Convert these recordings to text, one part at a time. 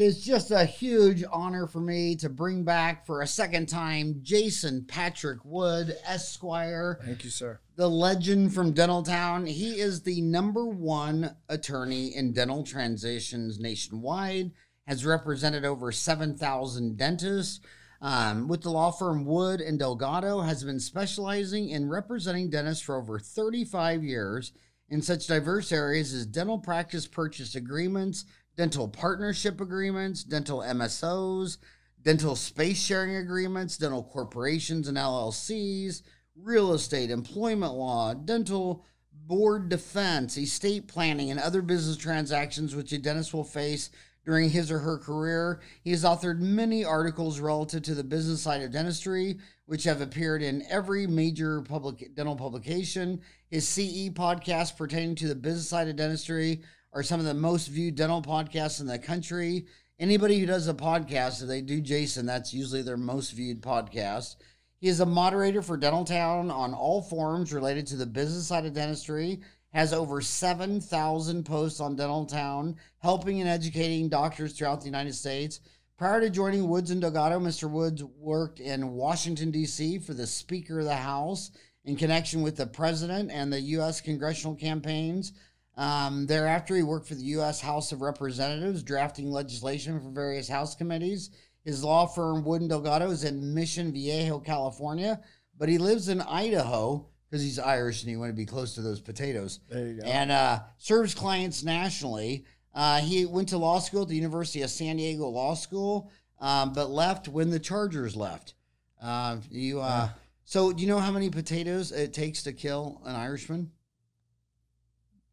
It is just a huge honor for me to bring back for a second time Jason Patrick Wood, Esquire, Thank you, sir. the legend from Dental Town. He is the number one attorney in dental transitions nationwide, has represented over 7,000 dentists. Um, with the law firm Wood and Delgado, has been specializing in representing dentists for over 35 years in such diverse areas as dental practice purchase agreements, dental partnership agreements, dental MSOs, dental space sharing agreements, dental corporations and LLCs, real estate, employment law, dental board defense, estate planning, and other business transactions which a dentist will face during his or her career. He has authored many articles relative to the business side of dentistry, which have appeared in every major public dental publication. His CE podcast pertaining to the business side of dentistry are some of the most viewed dental podcasts in the country. Anybody who does a podcast, if they do Jason, that's usually their most viewed podcast. He is a moderator for Dental Town on all forums related to the business side of dentistry. Has over 7,000 posts on Dental Town, helping and educating doctors throughout the United States. Prior to joining Woods and Delgado, Mr. Woods worked in Washington, D.C. for the Speaker of the House in connection with the President and the U.S. congressional campaigns. Um, thereafter, he worked for the U.S. House of Representatives, drafting legislation for various House committees. His law firm, Wood and Delgado, is in Mission Viejo, California, but he lives in Idaho because he's Irish and he wanted to be close to those potatoes. There you go. And uh, serves clients nationally. Uh, he went to law school at the University of San Diego Law School, um, but left when the Chargers left. Uh, you, uh, so do you know how many potatoes it takes to kill an Irishman?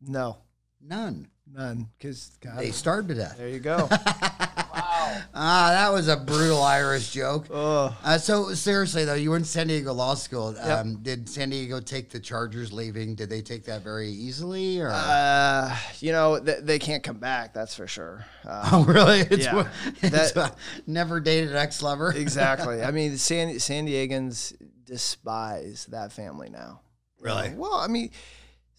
No, None. none. Because They starved to death. there you go. Wow. Ah, that was a brutal Irish joke. oh, Uh, so seriously though, you were in San Diego Law School. Yep. Um, Did San Diego take the Chargers leaving? Did they take that very easily, or? uh, you know they, they can't come back. That's for sure. Uh, oh, really? It's, yeah. it's That- never dated ex lover. exactly. I mean, San San Diegans despise that family now. Really? Well, I mean,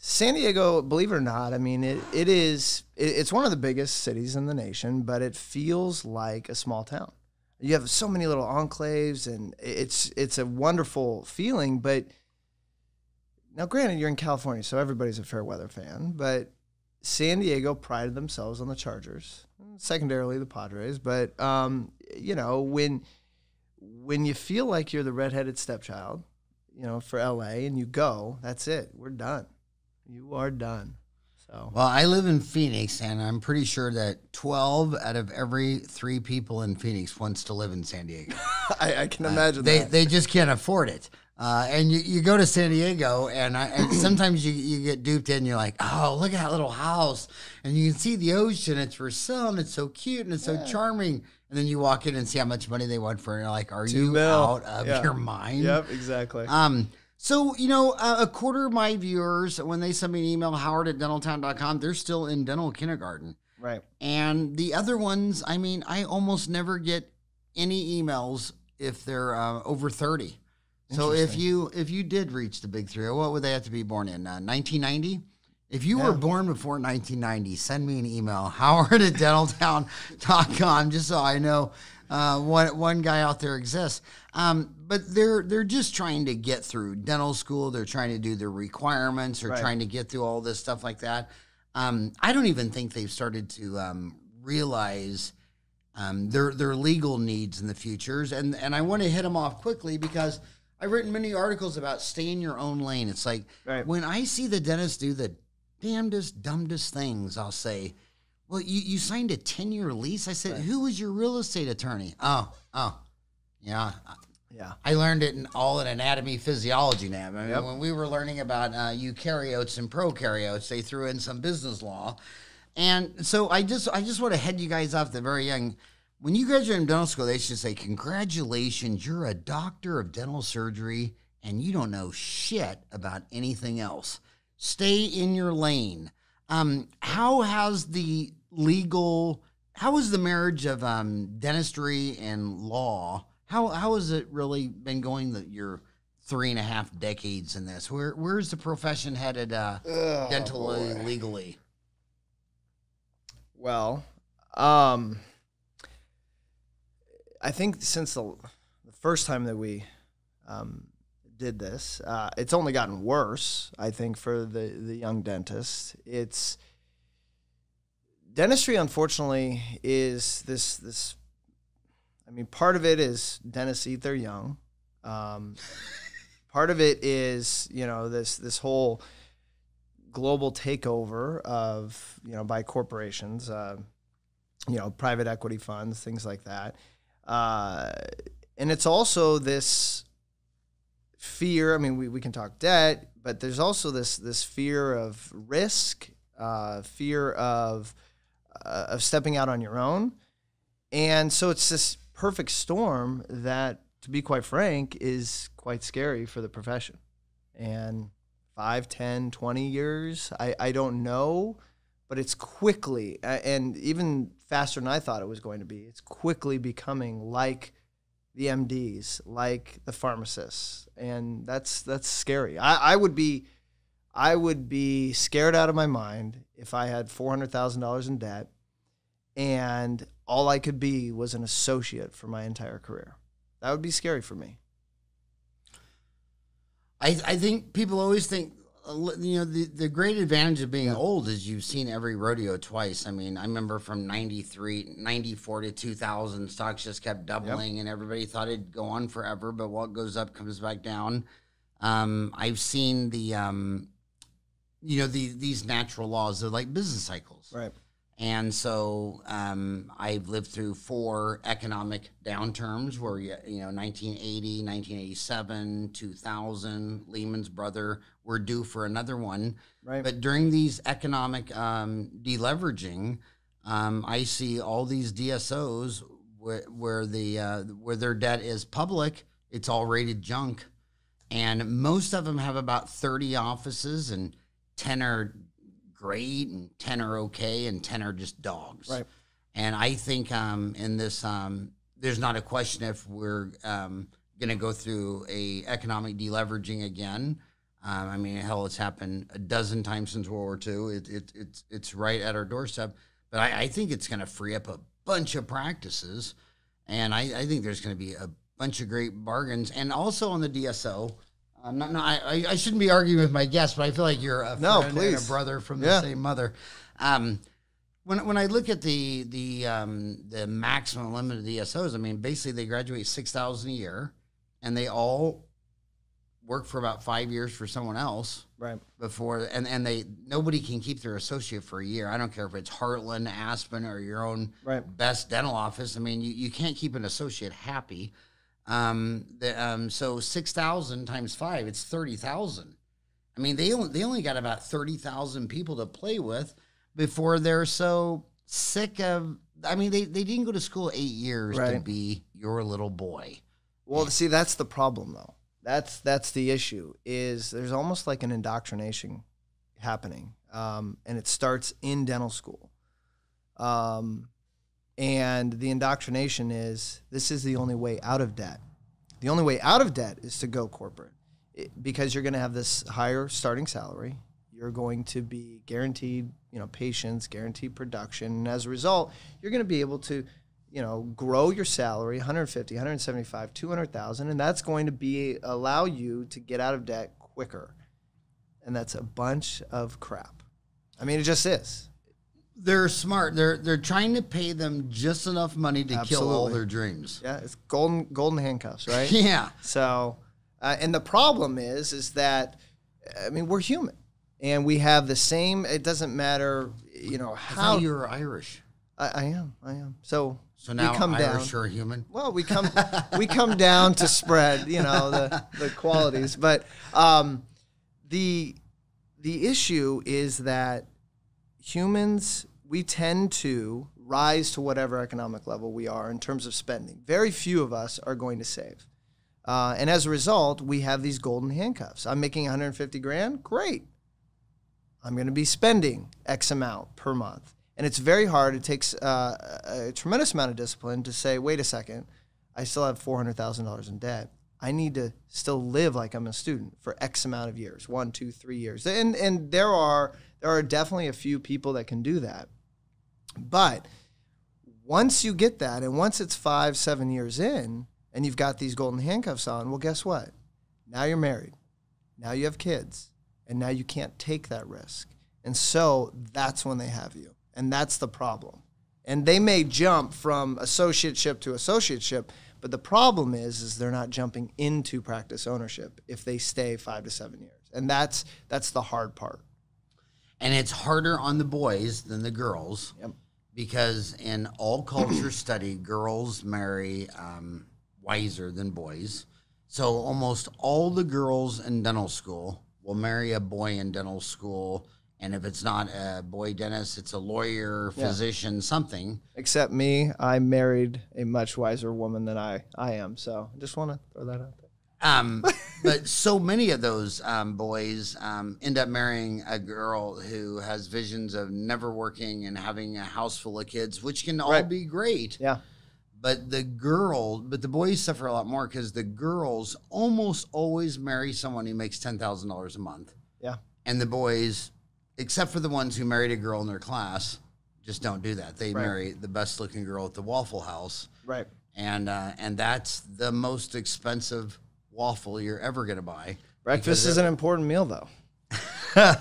San Diego, believe it or not, I mean, it, it is, it, it's one of the biggest cities in the nation, but it feels like a small town. You have so many little enclaves, and it's it's a wonderful feeling. But now, granted, you're in California, so everybody's a fair weather fan. But San Diego prided themselves on the Chargers, secondarily the Padres. But um, you know, when when you feel like you're the redheaded stepchild, you know, for LA, and you go, that's it. We're done. You are done. So Well, I live in Phoenix, and I'm pretty sure that 12 out of every three people in Phoenix wants to live in San Diego. I, I can imagine they that. they just can't afford it. Uh, and you, you go to San Diego, and, I, and sometimes you, you get duped in. You're like, oh, look at that little house, and you can see the ocean. It's for sale, and it's so cute, and it's so charming. And then you walk in and see how much money they want for it. And you're like, are you mil. out of Yeah. your mind? yep, exactly. Um, so, you know, uh, a quarter of my viewers, when they send me an email, howard at dentaltown.com, they're still in dental kindergarten. right. And the other ones, I mean, I almost never get any emails if they're uh, over 30. So if you if you did reach the big three, what would they have to be born in? Uh, 1990? If you were born before 1990, send me an email, howard at dentaltown.com, just so I know uh, one, one guy out there exists. Um, but they're they're just trying to get through dental school. They're trying to do their requirements. They're Right. trying to get through all this stuff like that. Um, I don't even think they've started to um, realize um, their their legal needs in the futures. And and I want to hit them off quickly because I've written many articles about stay in your own lane. It's like Right. when I see the dentist do the damnedest, dumbest things, I'll say, "Well, you, you signed a ten year lease." I said, "Who was your real estate attorney?" Oh, oh, yeah. Yeah. I learned it in all in anatomy physiology now. I mean, Yep. When we were learning about uh, eukaryotes and prokaryotes, they threw in some business law, and so I just I just want to head you guys off the very young. When you graduate from dental school, they should say, "Congratulations, you're a doctor of dental surgery, and you don't know shit about anything else. Stay in your lane." Um, how has the legal? How has the marriage of um, dentistry and law? How how has it really been going? That your three and a half decades in this. Where where's the profession headed? Uh, Oh, dentally, boy. legally. Well, um, I think since the, the first time that we um, did this, uh, it's only gotten worse. I think for the the young dentist, it's dentistry. Unfortunately, is this this. I mean, part of it is dentists eat their young. Um, part of it is you know this this whole global takeover of you know by corporations, uh, you know private equity funds, things like that, uh, and it's also this fear. I mean, we, we can talk debt, but there's also this this fear of risk, uh, fear of uh, of stepping out on your own, and so it's this perfect storm that, to be quite frank, is quite scary for the profession, and 5 10 20 years i, I don't know but it's quickly and even faster than i thought it was going to be it's quickly becoming like the mds like the pharmacists. And that's that's scary. I, I would be i would be scared out of my mind if i had $400000 in debt and all i could be was an associate for my entire career that would be scary for me I, I think people always think uh, you know the, the great advantage of being yeah. old is you've seen every rodeo twice i mean i remember from 93 94 to 2000 stocks just kept doubling yep. and everybody thought it'd go on forever but what goes up comes back down um, i've seen the um, you know the, these natural laws are like business cycles right and so um, I've lived through four economic downturns where, you know, 1980, 1987, 2000, Lehman's brother, we're due for another one. Right. But during these economic um, deleveraging, um, I see all these DSOs where, where, the, uh, where their debt is public, it's all rated junk. And most of them have about 30 offices and 10 are great and 10 are okay and 10 are just dogs. Right. And I think um, in this, um, there's not a question if we're um, going to go through a economic deleveraging again. Um, I mean, hell, it's happened a dozen times since World War II. It, it, it's it's right at our doorstep. But I, I think it's going to free up a bunch of practices, and I, I think there's going to be a bunch of great bargains. And also on the DSO, I'm not. No, I, I shouldn't be arguing with my guest, but I feel like you're a no, please. and a brother from the Yeah. same mother. Um, when when I look at the the um, the maximum limit of DSOs, I mean, basically they graduate six thousand a year, and they all work for about five years for someone else Right. before, and and they nobody can keep their associate for a year. I don't care if it's Heartland, Aspen, or your own Right. best dental office. I mean, you, you can't keep an associate happy. Um, the, um, so six thousand times five, it's thirty thousand. I mean, they only they only got about thirty thousand people to play with before they're so sick of. I mean, they, they didn't go to school eight years to be your little boy. Well, see, that's the problem, though. That's that's the issue. Is there's almost like an indoctrination happening, um, and it starts in dental school. Um, and the indoctrination is this is the only way out of debt. The only way out of debt is to go corporate, It- because you're going to have this higher starting salary. You're going to be guaranteed, you know, patience, guaranteed production, and as a result, you're going to be able to you know, grow your salary 150, 175, 200,000 and that's going to be allow you to get out of debt quicker. And that's a bunch of crap. I mean, it just is. They're smart. They're they're trying to pay them just enough money to kill all their dreams. Yeah, it's golden golden handcuffs, right? Yeah. So, uh, and the problem is, is that I mean, we're human, and we have the same. It doesn't matter, you know, how you're Irish. I, I am. I am. So, So now we come Irish down. are human. Well, we come we come down to spread, you know, the the qualities, but um, the the issue is that humans we tend to rise to whatever economic level we are in terms of spending. Very few of us are going to save. Uh, and as a result, we have these golden handcuffs. I'm making 150 grand. Great. I'm going to be spending X amount per month. And it's very hard. It takes uh, a tremendous amount of discipline to say, wait a second, I still have $400,000 in debt. I need to still live like I'm a student for X amount of years, one, two, three years. And, and there are there are definitely a few people that can do that. But Once you get that, and once it's five, seven years in, and you've got these golden handcuffs on, well, guess what? Now you're married. Now you have kids. And now you can't take that risk. And so that's when they have you. And that's the problem. And they may jump from associateship to associateship, but the problem is, is they're not jumping into practice ownership if they stay five to seven years. And that's that's the hard part. And it's harder on the boys than the girls. Yep. Because in all culture study, girls marry um, wiser than boys. So almost all the girls in dental school will marry a boy in dental school. And if it's not a boy dentist, it's a lawyer, Yeah. physician, something. Except me, I married a much wiser woman than I, I am. So I just want to throw that out there. Um, but so many of those um, boys um, end up marrying a girl who has visions of never working and having a house full of kids, which can all Right. be great. Yeah. But the girl, but the boys suffer a lot more because the girls almost always marry someone who makes ten thousand dollars a month, Yeah. and the boys, except for the ones who married a girl in their class, just don't do that. They Right. marry the best looking girl at the Waffle House Right. and uh, and that's the most expensive waffle you're ever gonna buy. Breakfast is an important meal, though.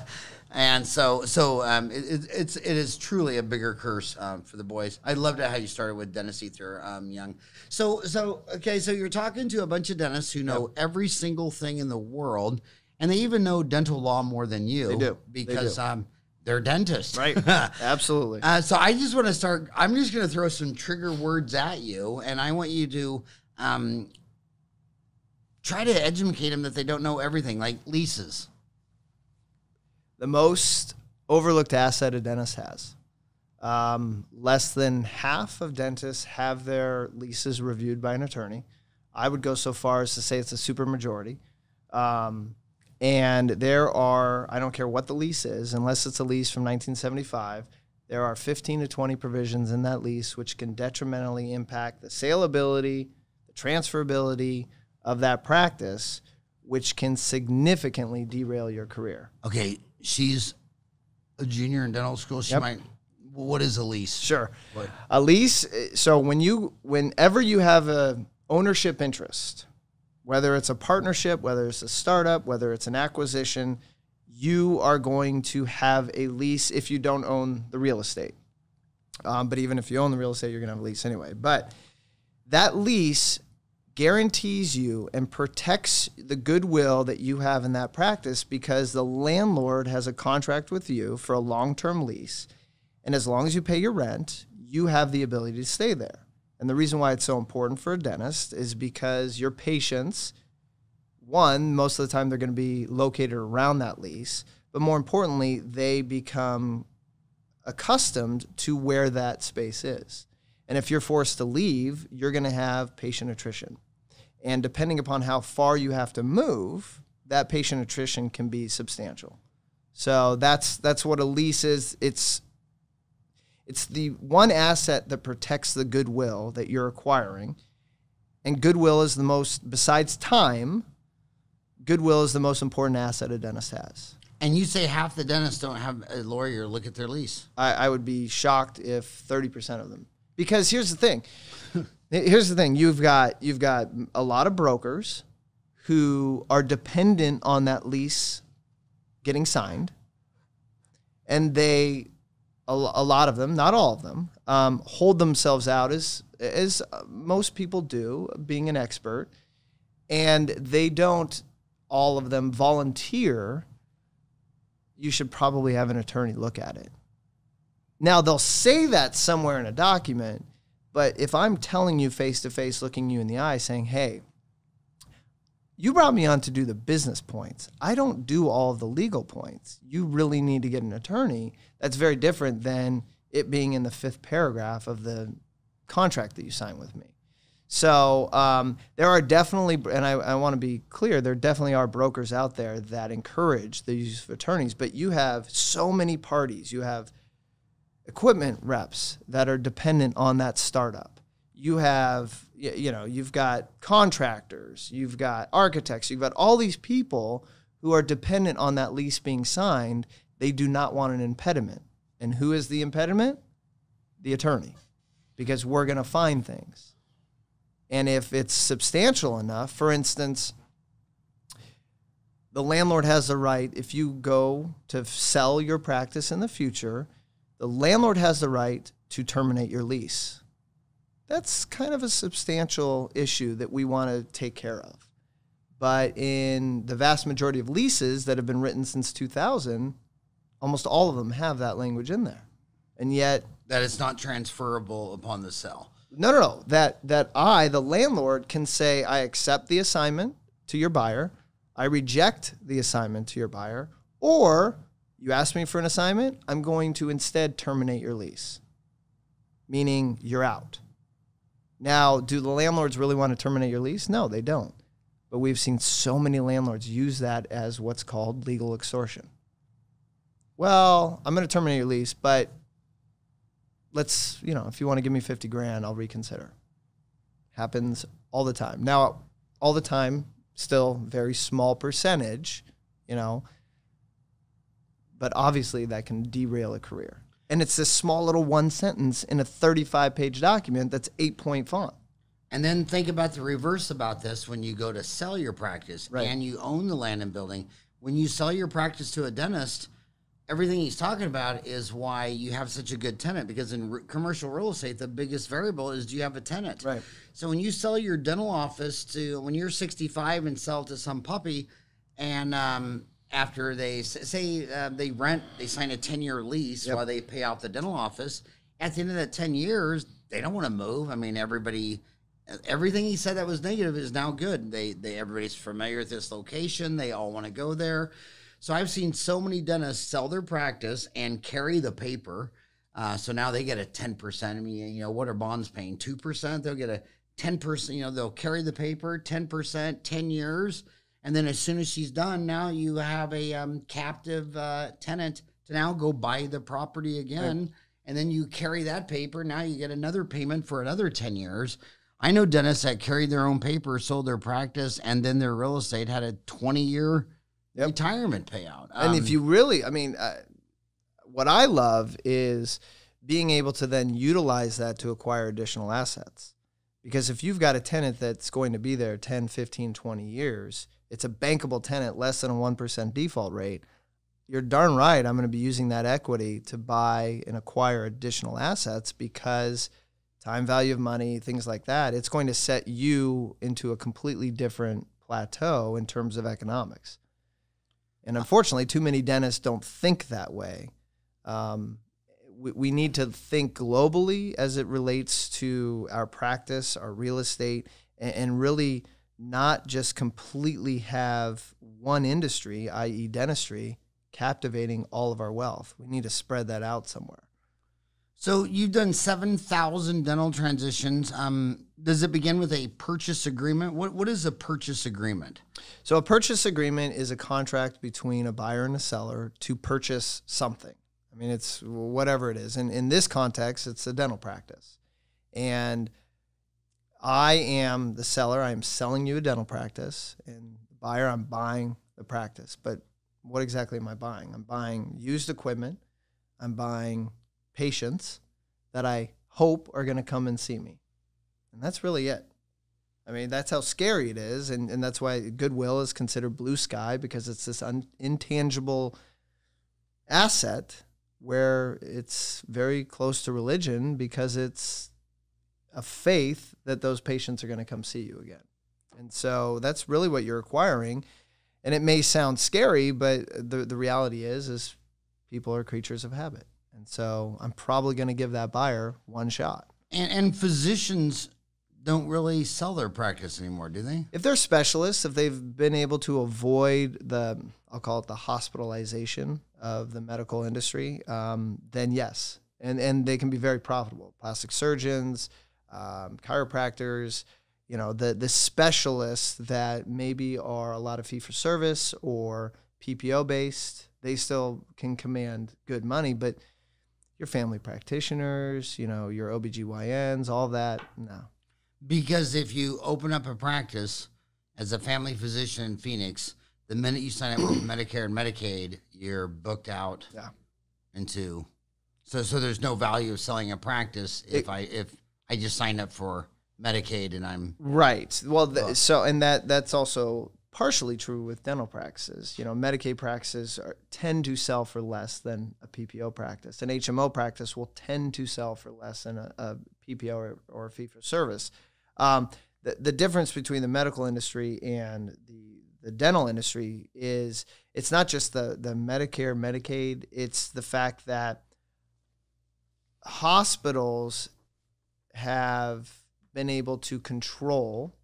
and so so um, it, it, it's it is truly a bigger curse um, for the boys. I loved it how you started with Dennis Ether um, Young. So so okay, so you're talking to a bunch of dentists who know every single thing in the world, and they even know dental law more than you. They do. They because do. um, they're dentists, Right. Absolutely. Uh, so I just want to start. I'm just going to throw some trigger words at you, and I want you to um, try to educate them that they don't know everything, like leases. the most overlooked asset a dentist has. Um, less than half of dentists have their leases reviewed by an attorney. I would go so far as to say it's a super majority. Um, and there are, I don't care what the lease is, unless it's a lease from 1975, there are 15 to 20 provisions in that lease which can detrimentally impact the saleability, the transferability of that practice, which can significantly derail your career. Okay, she's a junior in dental school. She Yep. might. What is a lease? Sure. What? A lease. eh, So when you, whenever you have a ownership interest, whether it's a partnership, whether it's a startup, whether it's an acquisition, you are going to have a lease if you don't own the real estate. Um, but even if you own the real estate, you're going to have a lease anyway. But that lease guarantees you and protects the goodwill that you have in that practice because the landlord has a contract with you for a long term lease. And as long as you pay your rent, you have the ability to stay there. And the reason why it's so important for a dentist is because your patients, one, most of the time they're going to be located around that lease, but more importantly, they become accustomed to where that space is. And if you're forced to leave, you're going to have patient attrition. And depending upon how far you have to move, that patient attrition can be substantial. So that's that's what a lease is. It's it's the one asset that protects the goodwill that you're acquiring. And goodwill is the most besides time, goodwill is the most important asset a dentist has. And you say half the dentists don't have a lawyer look at their lease. I, I would be shocked if 30% of them. Because here's the thing. Here's the thing. You've got you've got a lot of brokers who are dependent on that lease getting signed. And they a, a lot of them, not all of them, um, hold themselves out as as most people do, being an expert, and they don't all of them volunteer. You should probably have an attorney look at it. Now they'll say that somewhere in a document, but if I'm telling you face to face, looking you in the eye, saying, "Hey, you brought me on to do the business points. I don't do all the legal points. You really need to get an attorney." That's very different than it being in the fifth paragraph of the contract that you sign with me. So um, there are definitely, and I, I want to be clear, there definitely are brokers out there that encourage the use of attorneys. But you have so many parties. You have equipment reps that are dependent on that startup. You have, you know, you've got contractors, you've got architects, you've got all these people who are dependent on that lease being signed. They do not want an impediment. And who is the impediment? The attorney. because we're going to find things. And if it's substantial enough, for instance, the landlord has the right, if you go to sell your practice in the future, the landlord has the right to terminate your lease. That's kind of a substantial issue that we want to take care of. But in the vast majority of leases that have been written since 2000, almost all of them have that language in there. And yet, that it's not transferable upon the sale. No, no, no. That that I, the landlord, can say I accept the assignment to your buyer, I reject the assignment to your buyer, or you ask me for an assignment, I'm going to instead terminate your lease. Meaning you're out. Now, do the landlords really want to terminate your lease? No, they don't. But we've seen so many landlords use that as what's called legal extortion. Well, I'm going to terminate your lease, but let's, you know, if you want to give me 50 grand, I'll reconsider. Happens all the time. Now, all the time, still very small percentage, you know, but obviously that can derail a career. And it's this small little one sentence in a 35 page document that's eight point font. And then think about the reverse about this when you go to sell your practice Right. and you own the land and building. When you sell your practice to a dentist, everything he's talking about is why you have such a good tenant because in re- commercial real estate, the biggest variable is do you have a tenant? Right. So when you sell your dental office to when you're 65 and sell to some puppy, and um, after they say uh, they rent, they sign a 10 year lease Yep. while they pay off the dental office. At the end of that 10 years, they don't want to move. I mean, everybody, everything he said that was negative is now good. They, they, everybody's familiar with this location. They all want to go there. So I've seen so many dentists sell their practice and carry the paper. Uh, so now they get a 10%. I mean, you know, what are bonds paying? 2%? They'll get a 10%, you know, they'll carry the paper 10%, 10 years. And then as soon as she's done, now you have a um, captive uh, tenant to now go buy the property again. And then you carry that paper. Now you get another payment for another 10 years. I know dentists that carried their own paper, sold their practice, and then their real estate had a 20 year Yep. retirement payout. And if Um, you really, I mean, uh, what I love is being able to then utilize that to acquire additional assets. Because if you've got a tenant that's going to be there 10, 15, 20 years, it's a bankable tenant, less than a 1% default rate. You're darn right. I'm going to be using that equity to buy and acquire additional assets because time value of money, things like that, it's going to set you into a completely different plateau in terms of economics. And unfortunately, too many dentists don't think that way. Um, we, we need to think globally as it relates to our practice, our real estate, and, and really not just completely have one industry, i.e., dentistry, captivating all of our wealth. We need to spread that out somewhere. So you've done 7,000 dental transitions. Um, does it begin with a purchase agreement? What What is a purchase agreement? So, a purchase agreement is a contract between a buyer and a seller to purchase something. I mean, it's whatever it is. And in this context, it's a dental practice. And I am the seller. I am selling you a dental practice. And the buyer, I'm buying the practice. But what exactly am I buying? I'm buying used equipment. I'm buying patients that I hope are going to come and see me. And that's really it. I mean, that's how scary it is. And, and that's why goodwill is considered blue sky because it's this un, intangible asset where it's very close to religion because it's a faith that those patients are going to come see you again. And so that's really what you're acquiring. And it may sound scary, but the, the reality is, is people are creatures of habit. And so I'm probably going to give that buyer one shot. And, and physicians don't really sell their practice anymore, do they? If they're specialists, if they've been able to avoid the, I'll call it the hospitalization of the medical industry, um, then yes. And, and they can be very profitable. Plastic surgeons, um, chiropractors, you know, the, the specialists that maybe are a lot of fee for service or PPO based, they still can command good money. But your family practitioners, you know, your OBGYNs, all that, no. Because if you open up a practice as a family physician in Phoenix, the minute you sign up with Medicare and Medicaid, you're booked out Yeah. into. So, so there's no value of selling a practice if It- I if I just signed up for Medicaid and I'm Right. Well, th- so and that that's also partially true with dental practices. You know, Medicaid practices are, tend to sell for less than a PPO practice. An HMO practice will tend to sell for less than a, a PPO or, or a fee for service. Um, the, the difference between the medical industry and the the dental industry is it's not just the the Medicare Medicaid. It's the fact that hospitals have been able to control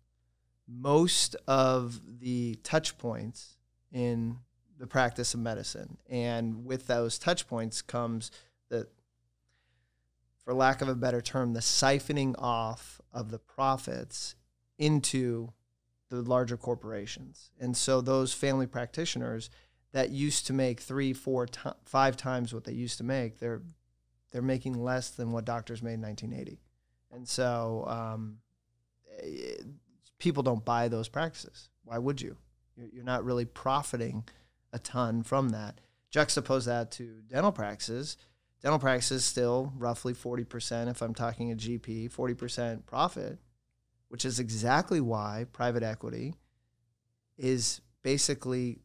most of the touch points in the practice of medicine. And with those touch points comes the, for lack of a better term, the siphoning off of the profits into the larger corporations. And so those family practitioners that used to make three, four, five times what they used to make, they're they're making less than what doctors made in 1980. And so um, it, people don't buy those practices. Why would you? You're not really profiting a ton from that. Juxtapose that to dental practices. Dental practices still roughly 40%, if I'm talking a GP, 40% profit, which is exactly why private equity is basically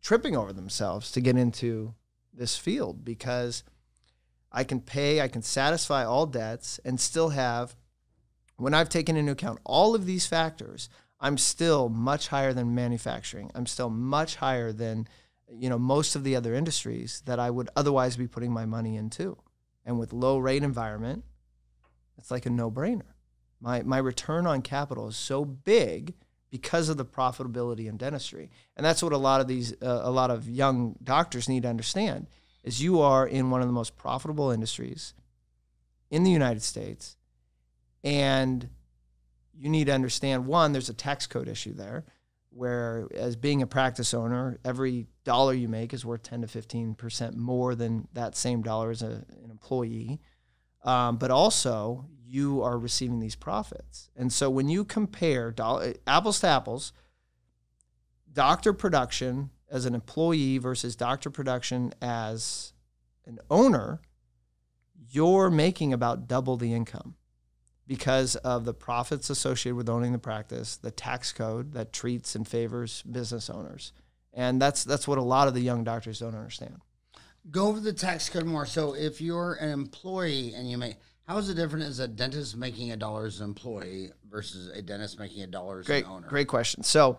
tripping over themselves to get into this field because I can pay, I can satisfy all debts and still have when I've taken into account all of these factors, I'm still much higher than manufacturing. I'm still much higher than you know most of the other industries that I would otherwise be putting my money into. And with low rate environment, it's like a no-brainer. My my return on capital is so big because of the profitability in dentistry. And that's what a lot of these uh, a lot of young doctors need to understand is you are in one of the most profitable industries in the United States and you need to understand one, there's a tax code issue there where as being a practice owner, every dollar you make is worth 10 to 15% more than that same dollar as a, an employee. Um, but also, you are receiving these profits. And so when you compare dollar, apples to apples, doctor production as an employee versus doctor production as an owner, you're making about double the income because of the profits associated with owning the practice, the tax code that treats and favors business owners. And that's that's what a lot of the young doctors don't understand. Go over the tax code more. So if you're an employee and you make how is it different as a dentist making a dollar as an employee versus a dentist making a dollar as great, an owner? Great question. So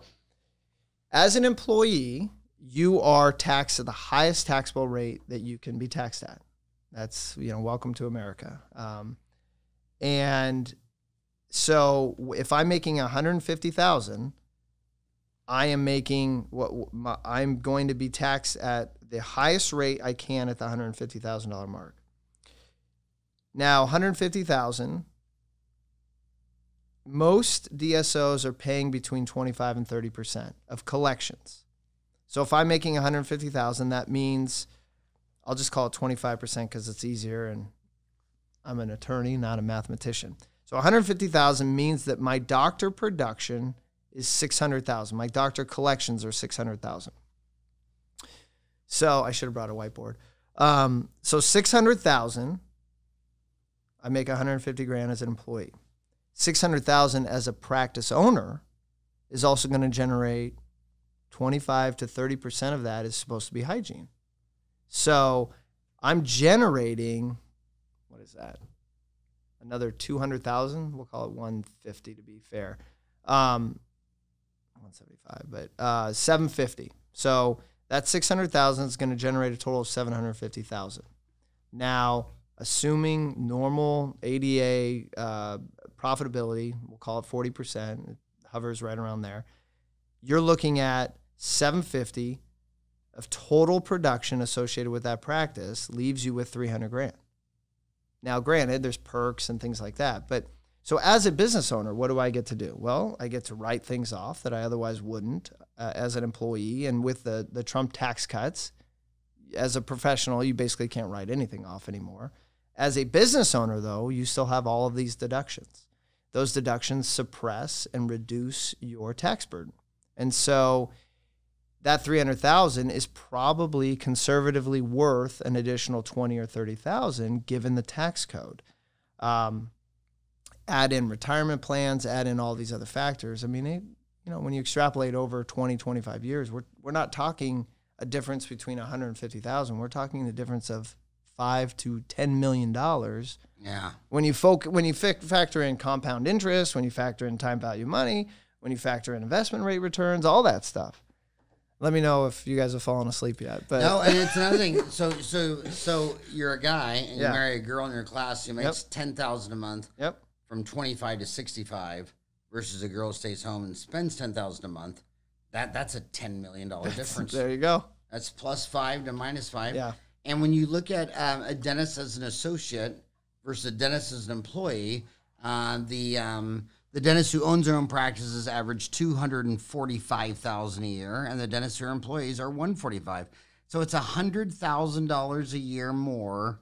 as an employee, you are taxed at the highest taxable rate that you can be taxed at. That's you know, welcome to America. Um, and so if I'm making 150,000, I am making what my, I'm going to be taxed at the highest rate I can at the $150,000 mark. Now, 150,000 most DSOs are paying between 25 and 30% of collections. So if I'm making 150,000, that means I'll just call it 25% cuz it's easier and I'm an attorney, not a mathematician. So 150,000 means that my doctor production is 600,000. My doctor collections are 600,000. So I should have brought a whiteboard. Um, so 600,000, I make 150 grand as an employee. 600,000 as a practice owner is also going to generate 25 to 30% of that is supposed to be hygiene. So I'm generating what is that? Another 200,000. We'll call it 150 to be fair. Um, 175, but uh, 750. So that 600,000 is going to generate a total of 750,000. Now, assuming normal ADA uh, profitability, we'll call it 40%, it hovers right around there. You're looking at 750 of total production associated with that practice leaves you with 300 grand. Now, granted, there's perks and things like that, but so as a business owner, what do I get to do? Well, I get to write things off that I otherwise wouldn't uh, as an employee, and with the the Trump tax cuts, as a professional, you basically can't write anything off anymore. As a business owner, though, you still have all of these deductions. Those deductions suppress and reduce your tax burden, and so that 300,000 is probably conservatively worth an additional 20 or 30,000 given the tax code. Um, add in retirement plans, add in all these other factors. I mean, it, you know, when you extrapolate over 20, 25 years, we're we're not talking a difference between 150,000. We're talking the difference of 5 to 10 million dollars. Yeah. When you folk when you factor in compound interest, when you factor in time value money, when you factor in investment rate returns, all that stuff. Let me know if you guys have fallen asleep yet. But No, and it's another thing. So, so, so you're a guy and Yeah. you marry a girl in your class who makes ten thousand a month yep. from twenty five to sixty five, versus a girl who stays home and spends ten thousand a month. That that's a ten million dollar difference. There you go. That's plus five to minus five. Yeah. And when you look at um, a dentist as an associate versus a dentist as an employee, uh, the um, the dentist who owns their own practices average two hundred and forty five thousand a year, and the dentists who are employees are one forty five. So it's hundred thousand dollars a year more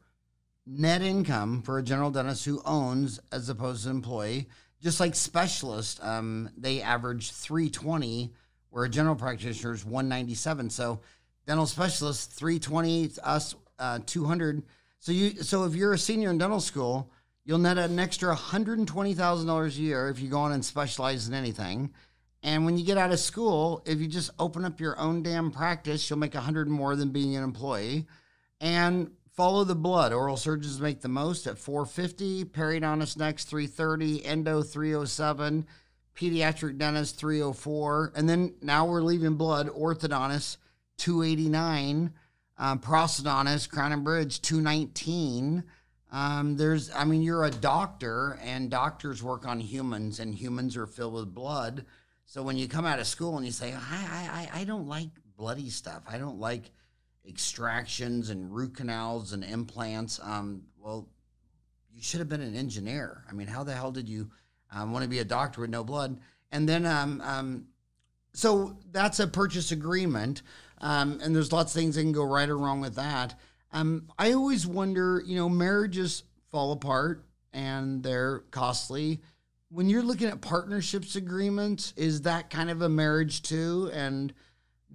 net income for a general dentist who owns as opposed to employee. Just like specialist, um, they average three twenty, where a general practitioner is one ninety seven. So dental specialist 320 us uh, 200 so you so if you're a senior in dental school you'll net an extra $120000 a year if you go on and specialize in anything. And when you get out of school if you just open up your own damn practice you'll make 100 more than being an employee. And follow the blood. Oral surgeons make the most at 450 periodontist next 330 endo 307 pediatric dentist 304 and then now we're leaving blood. Orthodontist 289 um, prosthodontist crown and bridge 219 um, there's i mean you're a doctor and doctors work on humans and humans are filled with blood. So when you come out of school and you say i i, I don't like bloody stuff. I don't like extractions and root canals and implants um, well you should have been an engineer. I mean how the hell did you um, want to be a doctor with no blood? And then um, um, so that's a purchase agreement um, and there's lots of things that can go right or wrong with that um, i always wonder you know marriages fall apart and they're costly. When you're looking at partnerships agreements is that kind of a marriage too? And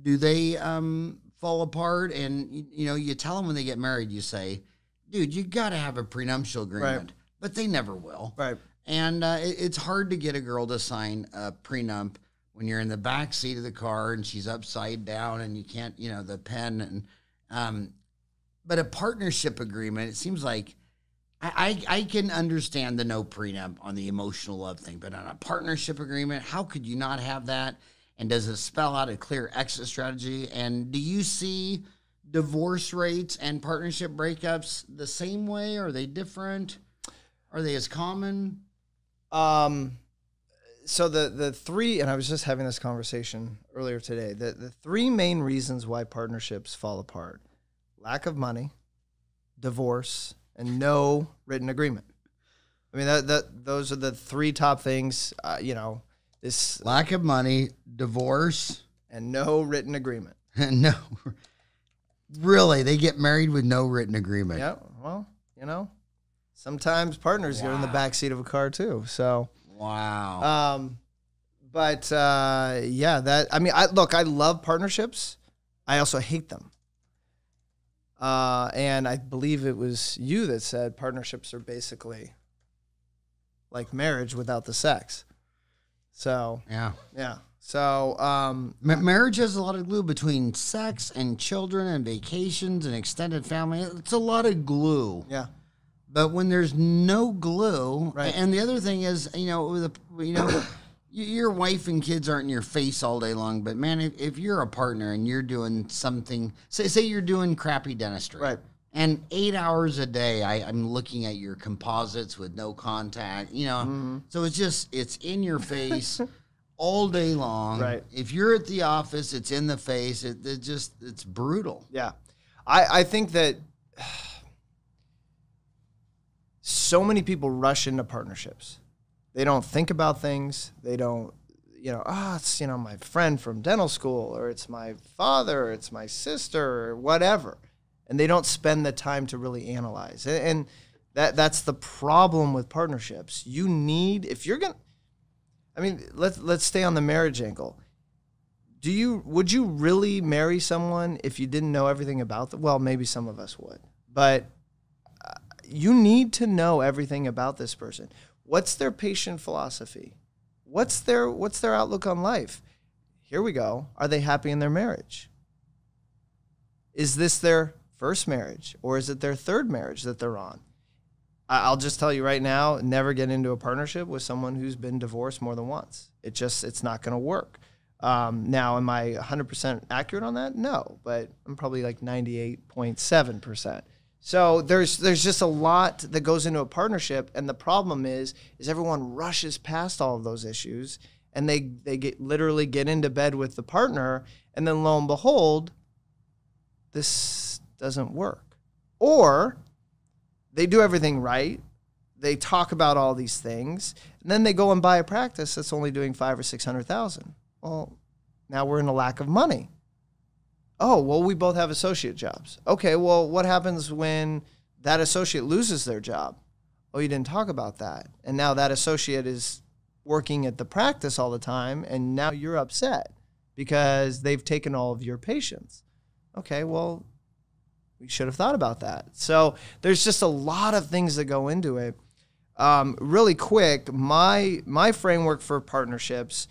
do they um, fall apart? And you, you know you tell them when they get married you say dude you got to have a prenuptial agreement. But they never will. Right. and uh, it, it's hard to get a girl to sign a prenup when you're in the back seat of the car and she's upside down and you can't, you know, the pen and, um, but a partnership agreement, it seems like I, I, I can understand the no prenup on the emotional love thing, but on a partnership agreement, how could you not have that? And does it spell out a clear exit strategy? And do you see divorce rates and partnership breakups the same way? Are they different? Are they as common? Um, so the the three, and I was just having this conversation earlier today. The the three main reasons why partnerships fall apart: lack of money, divorce, and no written agreement. I mean, that that those are the three top things. Uh, you know, this Lack of money, divorce, and no written agreement. no. Really, they get married with no written agreement. Yeah. Well, you know, sometimes partners get in the back seat of a car too. So. Wow. Um, but uh, yeah, that I mean, I look, I love partnerships. I also hate them. Uh, and I believe it was you that said partnerships are basically like marriage without the sex. So yeah. yeah. So um, Ma- marriage has a lot of glue between sex and children and vacations and extended family. It's a lot of glue. yeah, But when there's no glue, Right. and the other thing is, you know, with a, you know, your wife and kids aren't in your face all day long. But man, if, if you're a partner and you're doing something, say say you're doing crappy dentistry, Right. And eight hours a day, I, I'm looking at your composites with no contact. You know, Mm-hmm. so it's just it's in your face all day long. Right. If you're at the office, it's in the face. It, it just it's brutal. Yeah. I, I think that so many people rush into partnerships. They don't think about things. They don't, you know, ah, it's, you know, my friend from dental school or it's my father or it's my sister or whatever. And they don't spend the time to really analyze. And, and that that's the problem with partnerships. You need if you're going to I mean, let's let's stay on the marriage angle do you would you really marry someone if you didn't know everything about them? Well, maybe some of us would, but uh, you need to know everything about this person. What's their patient philosophy? What's their what's their outlook on life? Here we go. Are they happy in their marriage? Is this their first marriage or is it their third marriage that they're on? I'll just tell you right now, never get into a partnership with someone who's been divorced more than once. It just it's not going to work. Um, now, am I 100% accurate on that? No, but I'm probably like 98.7%. So there's there's just a lot that goes into a partnership, and the problem is is everyone rushes past all of those issues, and they they get literally get into bed with the partner, and then lo and behold, this doesn't work, or they do everything right, they talk about all these things, and then they go and buy a practice that's only doing five or six hundred thousand. Well, now we're in a lack of money. Oh, well, we both have associate jobs. Okay, well, what happens when that associate loses their job? Oh, you didn't talk about that. And now that associate is working at the practice all the time, and now you're upset because they've taken all of your patients. Okay, well, we should have thought about that. So there's just a lot of things that go into it. Um, really quick, my my framework for partnerships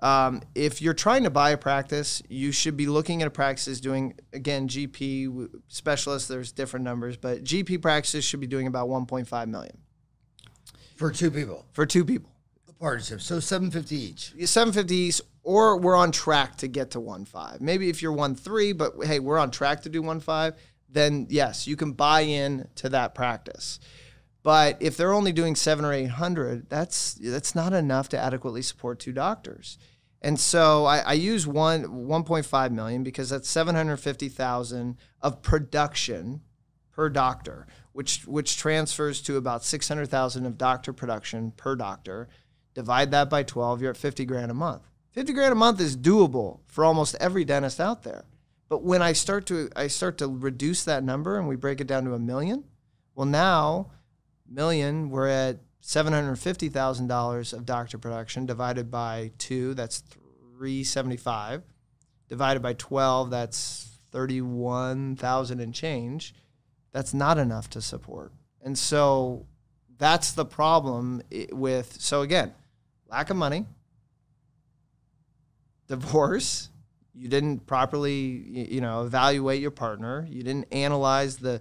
um, if you're trying to buy a practice, you should be looking at a practice doing again GP specialists. There's different numbers, but GP practices should be doing about 1.5 million for two people. For two people, a partnership. So 750 each. 750 each, or we're on track to get to 1.5. Maybe if you're 1.3, but hey, we're on track to do 1.5. Then yes, you can buy in to that practice. But if they're only doing seven or eight hundred, that's that's not enough to adequately support two doctors. And so I, I use one 1.5 million because that's 750,000 of production per doctor, which which transfers to about 600,000 of doctor production per doctor. Divide that by 12, you're at 50 grand a month. 50 grand a month is doable for almost every dentist out there. But when I start to I start to reduce that number and we break it down to a million, well now million, we're at $750,000 of doctor production divided by two, that's 375. Divided by 12, that's 31,000 and change. That's not enough to support. And so that's the problem with, so again, lack of money, divorce, you didn't properly, you know, evaluate your partner, you didn't analyze the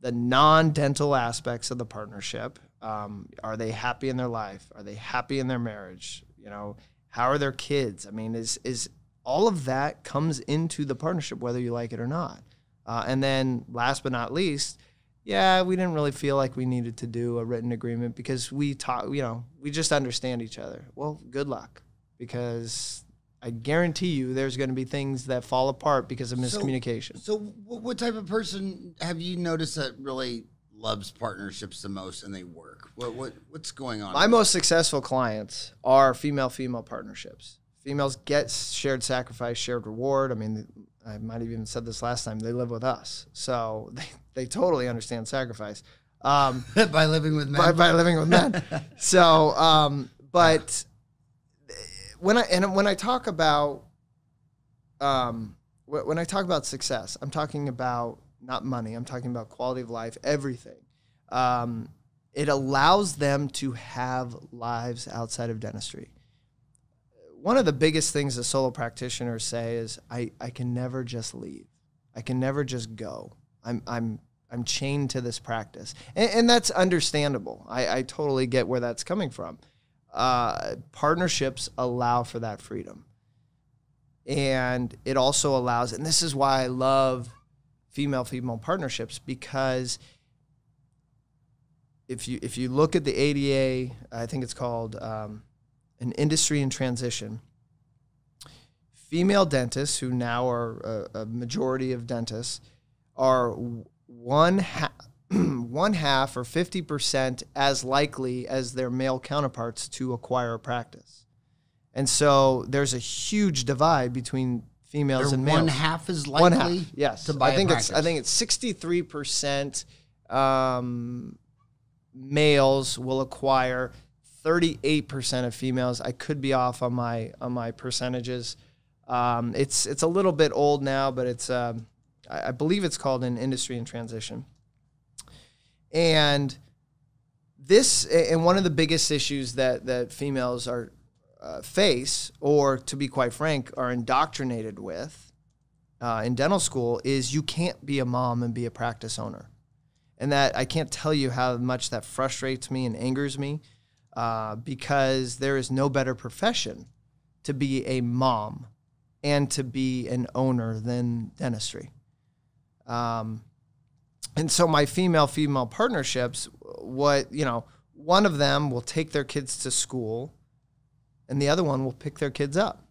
the non-dental aspects of the partnership. Um, are they happy in their life? Are they happy in their marriage? You know, how are their kids? I mean, is is all of that comes into the partnership, whether you like it or not. Uh, and then, last but not least, yeah, we didn't really feel like we needed to do a written agreement because we talk, you know, we just understand each other. Well, good luck, because I guarantee you there's going to be things that fall apart because of miscommunication. So, so, what type of person have you noticed that really loves partnerships the most and they work? What, what what's going on? My most successful clients are female female partnerships. Females get shared sacrifice, shared reward. I mean, I might have even said this last time. They live with us, so they, they totally understand sacrifice. Um, by living with men. By, by living with men. so, um, but when I and when I talk about um, when I talk about success, I'm talking about not money. I'm talking about quality of life, everything. Um, it allows them to have lives outside of dentistry. One of the biggest things that solo practitioners say is, I, I can never just leave. I can never just go. I'm, I'm, I'm chained to this practice. And, and that's understandable. I, I totally get where that's coming from uh, partnerships allow for that freedom. And it also allows, and this is why I love female female partnerships because if you if you look at the ADA, I think it's called um, an industry in transition. Female dentists, who now are a, a majority of dentists, are one half one half or 50% as likely as their male counterparts to acquire a practice. And so there's a huge divide between females They're and males. One half is likely. One half, yes. To buy I think it's I think it's 63% um, males will acquire 38% of females. I could be off on my on my percentages. Um, it's it's a little bit old now, but it's um, I, I believe it's called an industry in transition. And this and one of the biggest issues that that females are uh, face, or to be quite frank, are indoctrinated with uh, in dental school is you can't be a mom and be a practice owner, and that I can't tell you how much that frustrates me and angers me uh, because there is no better profession to be a mom and to be an owner than dentistry. Um, and so my female female partnerships, what you know, one of them will take their kids to school, and the other one will pick their kids up,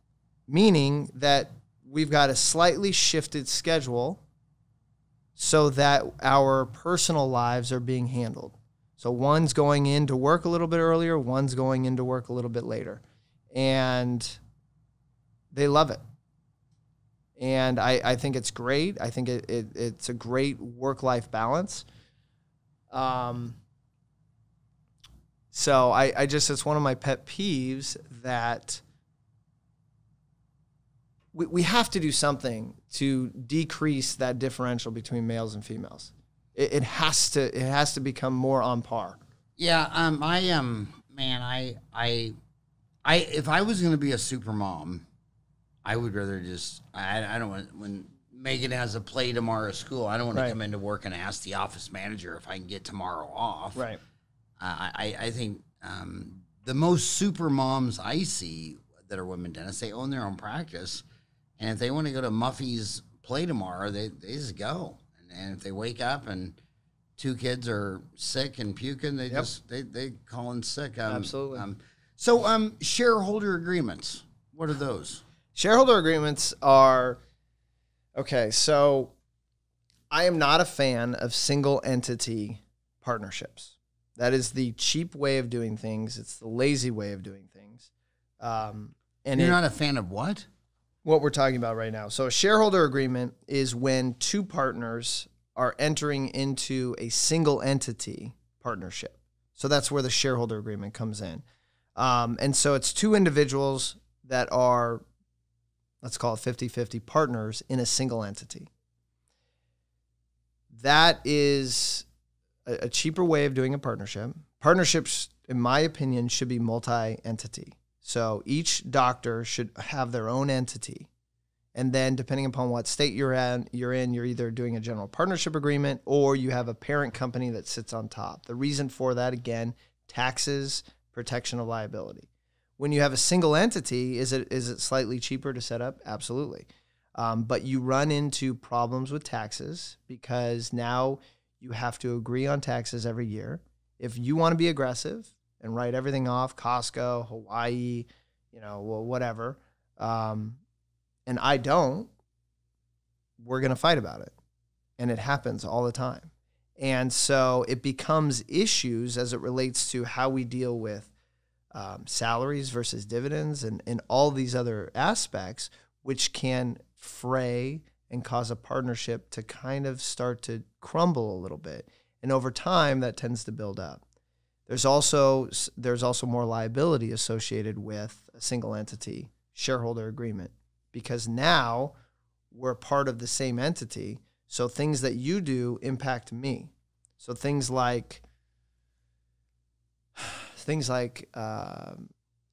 meaning that we've got a slightly shifted schedule so that our personal lives are being handled. So one's going in to work a little bit earlier, one's going into work a little bit later. And they love it. And I, I think it's great. I think it, it it's a great work life balance. Um, so I, I just, it's one of my pet peeves that we, we have to do something to decrease that differential between males and females. It, it has to it has to become more on par. Yeah, um, I am um, man. I I I if I was going to be a super mom, I would rather just I I don't want when Megan has a play tomorrow at school. I don't want right. to come into work and ask the office manager if I can get tomorrow off. Right. Uh, I I think um, the most super moms I see that are women dentists they own their own practice, and if they want to go to Muffy's play tomorrow, they they just go. And if they wake up and two kids are sick and puking, they yep. just they they call in sick. Um, Absolutely. Um, so um, shareholder agreements. What are those? Shareholder agreements are okay. So I am not a fan of single entity partnerships. That is the cheap way of doing things. It's the lazy way of doing things. Um, and you're it, not a fan of what? what we're talking about right now. So, a shareholder agreement is when two partners are entering into a single entity partnership. So, that's where the shareholder agreement comes in. Um, and so, it's two individuals that are, let's call it 50 50 partners in a single entity. That is a, cheaper way of doing a partnership. Partnerships, in my opinion, should be multi entity. So each doctor should have their own entity. And then depending upon what state you're in, you're in, you're either doing a general partnership agreement or you have a parent company that sits on top. The reason for that again, taxes, protection of liability. When you have a single entity, is it is it slightly cheaper to set up? Absolutely. Um, but you run into problems with taxes because now you have to agree on taxes every year. If you want to be aggressive, and write everything off Costco, Hawaii, you know, well, whatever. Um, and I don't, we're going to fight about it. And it happens all the time. And so it becomes issues as it relates to how we deal with um, salaries versus dividends and, and all these other aspects, which can fray and cause a partnership to kind of start to crumble a little bit. And over time, that tends to build up. There's also there's also more liability associated with a single entity shareholder agreement because now we're part of the same entity. So things that you do impact me. So things like things like uh,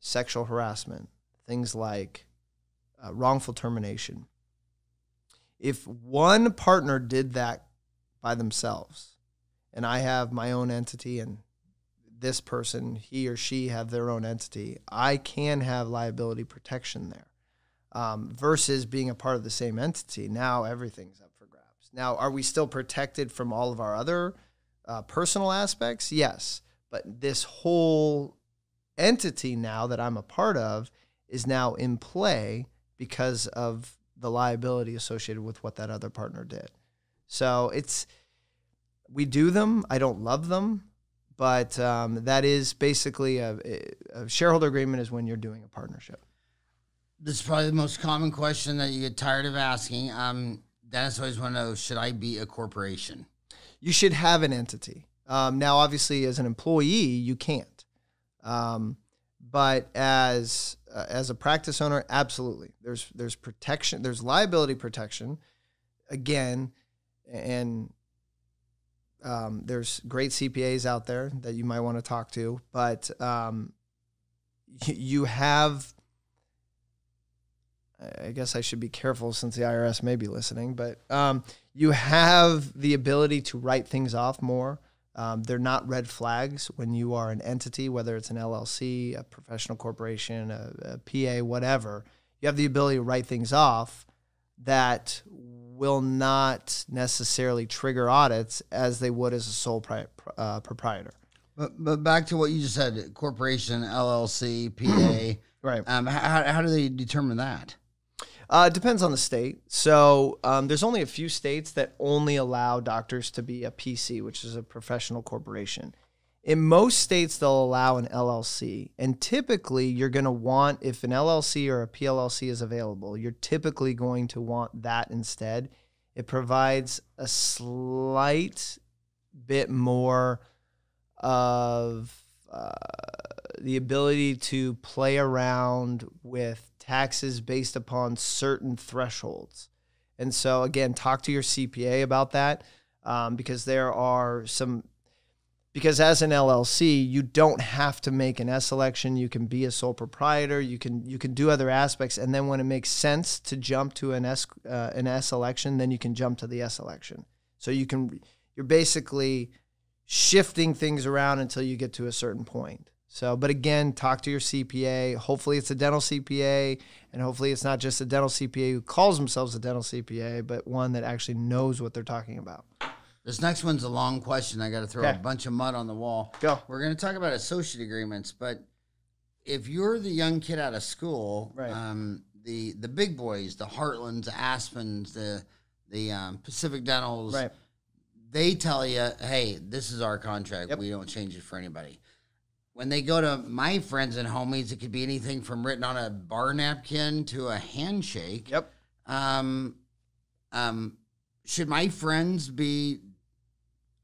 sexual harassment, things like uh, wrongful termination. If one partner did that by themselves, and I have my own entity and this person, he or she, have their own entity, I can have liability protection there. Um, versus being a part of the same entity. Now everything's up for grabs. Now, are we still protected from all of our other uh, personal aspects? Yes. But this whole entity now that I'm a part of is now in play because of the liability associated with what that other partner did. So it's, we do them. I don't love them but um, that is basically a, a, shareholder agreement is when you're doing a partnership. This is probably the most common question that you get tired of asking. Um, Dennis always want to know: Should I be a corporation? You should have an entity. Um, now, obviously, as an employee, you can't. Um, but as uh, as a practice owner, absolutely. There's there's protection. There's liability protection. Again, and um, there's great CPAs out there that you might want to talk to, but um, you have. I guess I should be careful since the IRS may be listening, but um, you have the ability to write things off more. Um, they're not red flags when you are an entity, whether it's an LLC, a professional corporation, a, a PA, whatever. You have the ability to write things off that will not necessarily trigger audits as they would as a sole pri- uh, proprietor. But, but back to what you just said corporation, LLC, PA. Right. Um, how, how do they determine that? Uh, it depends on the state. So um, there's only a few states that only allow doctors to be a PC, which is a professional corporation. In most states, they'll allow an LLC. And typically, you're going to want, if an LLC or a PLLC is available, you're typically going to want that instead. It provides a slight bit more of uh, the ability to play around with taxes based upon certain thresholds. And so, again, talk to your CPA about that um, because there are some because as an LLC, you don't have to make an S election. You can be a sole proprietor. You can you can do other aspects, and then when it makes sense to jump to an S uh, an S election, then you can jump to the S election. So you can you're basically shifting things around until you get to a certain point. So, but again, talk to your CPA. Hopefully, it's a dental CPA, and hopefully, it's not just a dental CPA who calls themselves a dental CPA, but one that actually knows what they're talking about. This next one's a long question. I got to throw Okay. a bunch of mud on the wall. Go. We're going to talk about associate agreements, but if you're the young kid out of school, Right. um, the the big boys, the Heartlands, the Aspens, the the um, Pacific Dentals, Right. they tell you, "Hey, this is our contract. Yep. We don't change it for anybody." When they go to my friends and homies, it could be anything from written on a bar napkin to a handshake. Yep. Um, um, should my friends be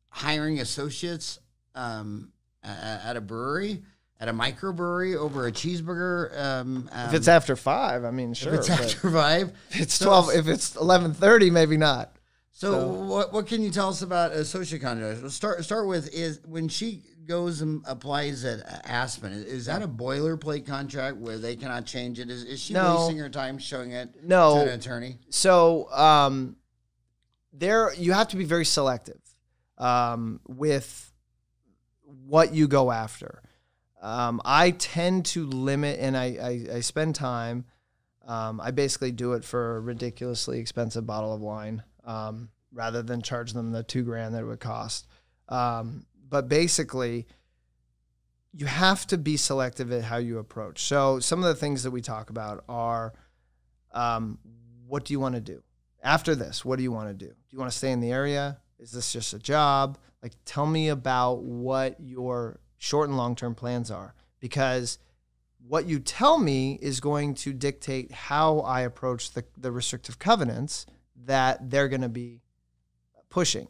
hiring associates um, at a brewery, at a microbrewery over a cheeseburger? Um, If it's after five, I mean, sure. if it's after five. if it's So- twelve. If it's eleven thirty, maybe not. So, So- what what can you tell us about associate contracts? We'll start start with is when she goes and applies at Aspen. Is, that a boilerplate contract where they cannot change it? Is, is she No. wasting her time showing it No. to an attorney? So um, there, you have to be very selective um, with what you go after. Um, I tend to limit, and I, I, I spend time. Um, I basically do it for a ridiculously expensive bottle of wine um, rather than charge them the two grand that it would cost. Um, but basically, you have to be selective at how you approach. So some of the things that we talk about are um, what do you want to do after this? What do you want to do? Do you want to stay in the area? Is this just a job? Like, tell me about what your short and long term plans are because what you tell me is going to dictate how I approach the, the restrictive covenants that they're going to be pushing.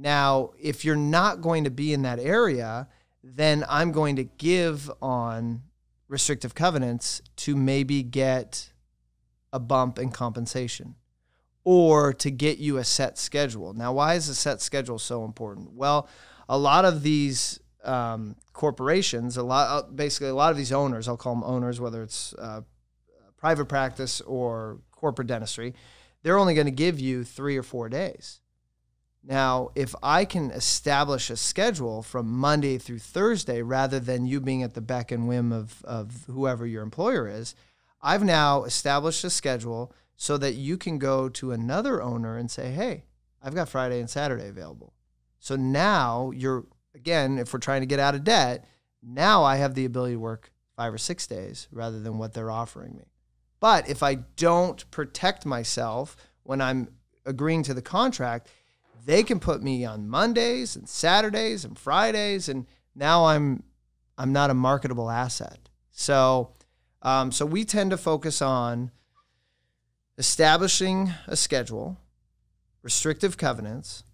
Now, if you're not going to be in that area, then I'm going to give on restrictive covenants to maybe get a bump in compensation or to get you a set schedule. Now, why is a set schedule so important? Well, a lot of these um, corporations, a lot, uh, basically a lot of these owners, I'll call them owners, whether it's uh, private practice or corporate dentistry, they're only going to give you three or four days. Now, if I can establish a schedule from Monday through Thursday rather than you being at the beck and whim of, of whoever your employer is, I've now established a schedule so that you can go to another owner and say, hey, I've got Friday and Saturday available. So now you're, again, if we're trying to get out of debt, now I have the ability to work five or six days rather than what they're offering me. But if I don't protect myself when I'm agreeing to the contract, they can put me on Mondays and Saturdays and Fridays, and now I'm I'm not a marketable asset. So, um, so we tend to focus on establishing a schedule, restrictive covenants,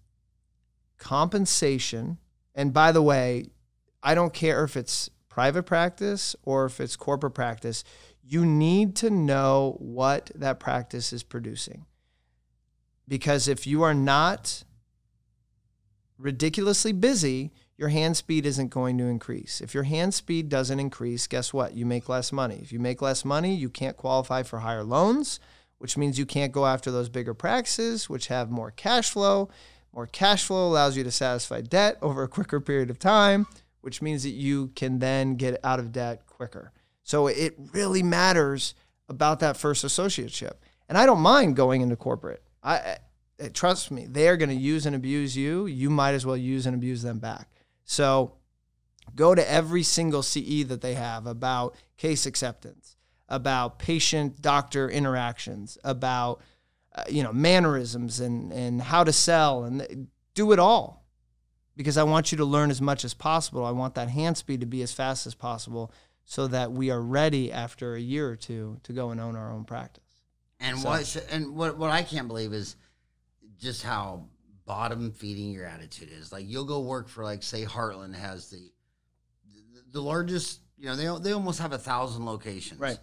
compensation, and by the way, I don't care if it's private practice or if it's corporate practice. You need to know what that practice is producing. Because if you are not ridiculously busy, your hand speed isn't going to increase. If your hand speed doesn't increase, guess what? You make less money. If you make less money, you can't qualify for higher loans, which means you can't go after those bigger practices, which have more cash flow. More cash flow allows you to satisfy debt over a quicker period of time, which means that you can then get out of debt quicker. So it really matters about that first associateship. And I don't mind going into corporate. I, trust me, they are going to use and abuse you. You might as well use and abuse them back. So go to every single CE that they have about case acceptance, about patient doctor interactions, about uh, you know mannerisms and and how to sell and do it all because I want you to learn as much as possible. I want that hand speed to be as fast as possible so that we are ready after a year or two to go and own our own practice. And So- what and what what I can't believe is just how bottom feeding your attitude is. Like you'll go work for like say Heartland has the the, the largest. You know they they almost have a thousand locations. Right.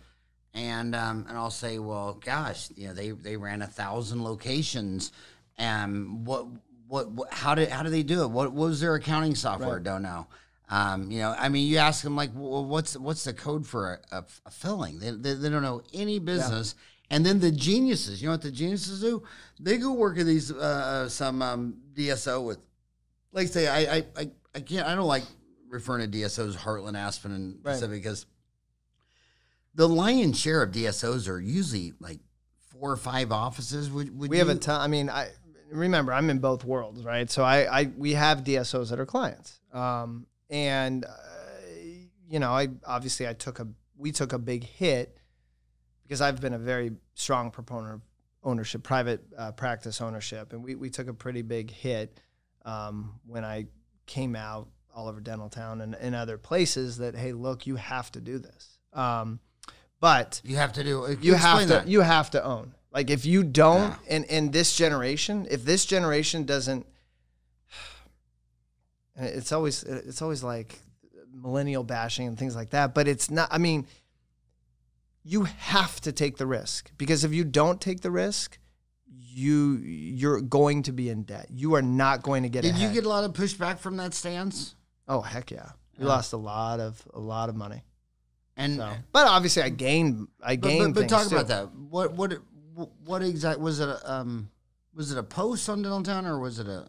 And um and I'll say, well, gosh, you know they they ran a thousand locations. And what what, what how did how do they do it? What, what was their accounting software? Right. Don't know. Um, you know, I mean, you ask them like, well, what's what's the code for a, a, a filling? They, they, they don't know any business. And then the geniuses, you know what the geniuses do? They go work at these uh, some um, DSO with, like say, I, I I I can't I don't like referring to DSOs Heartland, Aspen, and Right. Pacific because the lion's share of DSOs are usually like four or five offices. Would, would we have a ton. I mean, I remember I'm in both worlds, right? So I, I we have DSOs that are clients, um, and uh, you know, I obviously I took a we took a big hit because I've been a very strong proponent of ownership, private uh, practice ownership, and we we took a pretty big hit um, when I came out all over Dentaltown and, and other places that hey, look, you have to do this. Um, but you have to do. you have to that. you have to own like if you don't Yeah. in in this generation if this generation doesn't it's always it's always like millennial bashing and things like that but it's not i mean you have to take the risk because if you don't take the risk you you're going to be in debt you are not going to get Did you get a lot of pushback from that stance? oh heck yeah we Yeah. lost a lot of a lot of money And so but obviously i gained i but, but, gained but things talk too. about that. What what what exact was it? A, um, was it a post on Dentaltown or was it a?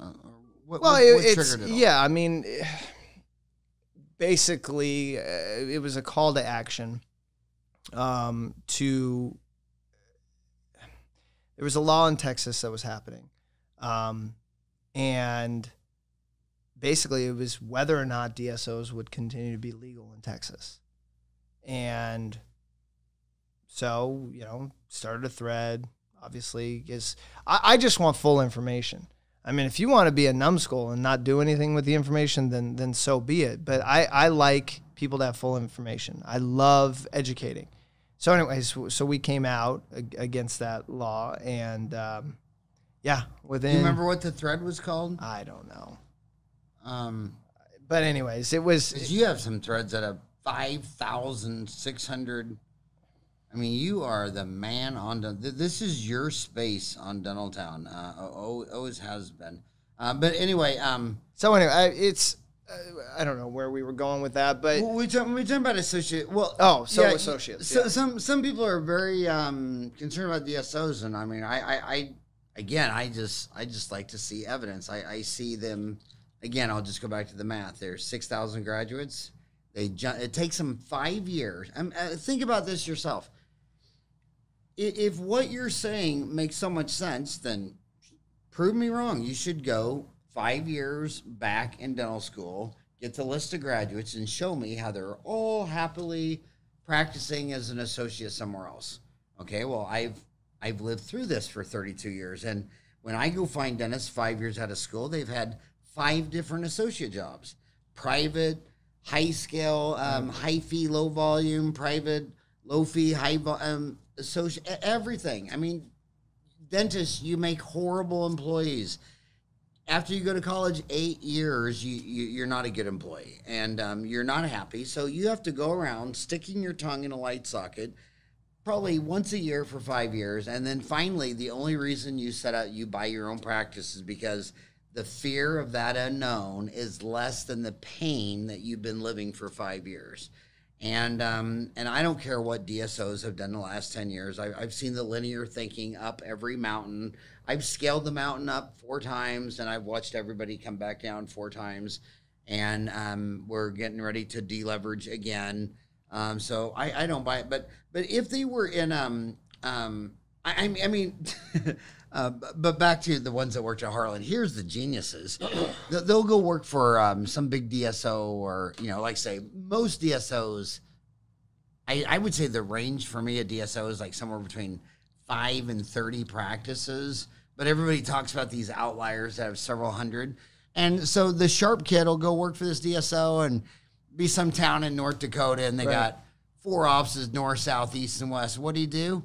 what, Well, what, what it's triggered it yeah. I mean, basically, uh, it was a call to action um, to. There was a law in Texas that was happening, um, and basically, it was whether or not DSOs would continue to be legal in Texas, and so you know, started a thread. Obviously, is I, I just want full information. I mean, if you want to be a numbskull and not do anything with the information, then then so be it. But I, I like people to have full information. I love educating. So, anyways, so we came out against that law, and um, yeah, within you remember what the thread was called? I don't know, Um, but anyways, it was you have some threads that have five thousand six hundred. I mean, you are the man on. This is your space on Dentaltown. Uh, al- always has been. Uh, but anyway, um, so anyway, I, it's I don't know where we were going with that, but Well, we talk, we talking about associate. Well, Oh, so y- associates, So yeah. some some people are very um, concerned about the DSOs, and I mean, I, I, I again, I just I just like to see evidence. I, I see them again. I'll just go back to the math. There's six thousand graduates. They it takes them five years. Um, uh, think about this yourself. If what you're saying makes so much sense, then prove me wrong. You should go five years back in dental school, get the list of graduates, and show me how they're all happily practicing as an associate somewhere else. Okay, well, I've I've lived through this for 32 years, and when I go find dentists five years out of school, they've had five different associate jobs: private, high scale, um, high fee, low volume, private, low fee, high um, associate, everything. I mean, dentists, you make horrible employees. After you go to college, eight years, you, you you're not a good employee, and um, you're not happy. So you have to go around sticking your tongue in a light socket, probably once a year for five years, and then finally, the only reason you set out you buy your own practice is because the fear of that unknown is less than the pain that you've been living for five years. And um, and I don't care what DSOs have done the last ten years. I, I've seen the linear thinking up every mountain. I've scaled the mountain up four times, and I've watched everybody come back down four times. And um, we're getting ready to deleverage again. Um, so I, I don't buy it. But but if they were in um um I, I mean. Uh, but back to the ones that worked at Heartland. Here's the geniuses. They'll go work for um, some big DSO, or you know, like say most DSOs. I, I would say the range for me at DSO is like somewhere between five and thirty practices. But everybody talks about these outliers that have several hundred, and so the sharp kid will go work for this DSO and be some town in North Dakota, and they right. got four offices north, south, east, and west. What do you do?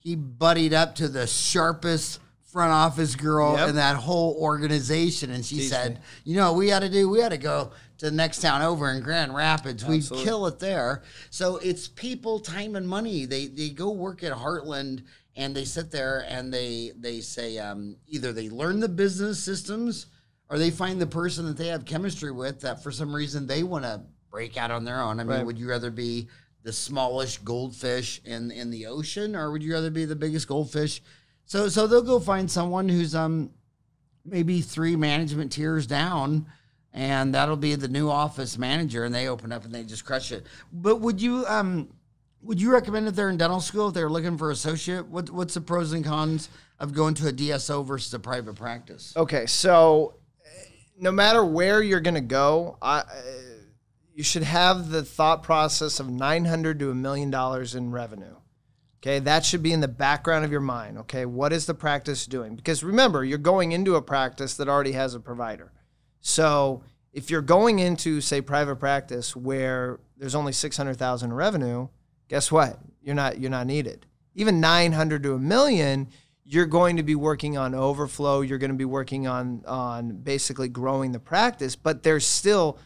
He buddied up to the sharpest front office girl yep. in that whole organization. And she Teach said, you know, we had to do, we had to go to the next town over in Grand Rapids. We'd kill it there. So it's people, time, and money. They they go work at Heartland and they sit there and they they say um, either they learn the business systems or they find the person that they have chemistry with that for some reason they want to break out on their own. I mean, right. would you rather be the smallish goldfish in in the ocean or would you rather be the biggest goldfish so so they'll go find someone who's um maybe three management tiers down and that'll be the new office manager and they open up and they just crush it. But would you um would you recommend if they're in dental school if they're looking for associate? What what's the pros and cons of going to a DSO versus a private practice? Okay, so eh, no matter where you're going to go, I, eh, you should have the thought process of 900 to a million dollars in revenue. Okay, that should be in the background of your mind. Okay, what is the practice doing? Because remember, you're going into a practice that already has a provider. So if you're going into, say, private practice where there's only 600,000 in revenue, guess what? You're not you're not needed. Even 900 to a million, you're going to be working on overflow. You're going to be working on on basically growing the practice, but there's still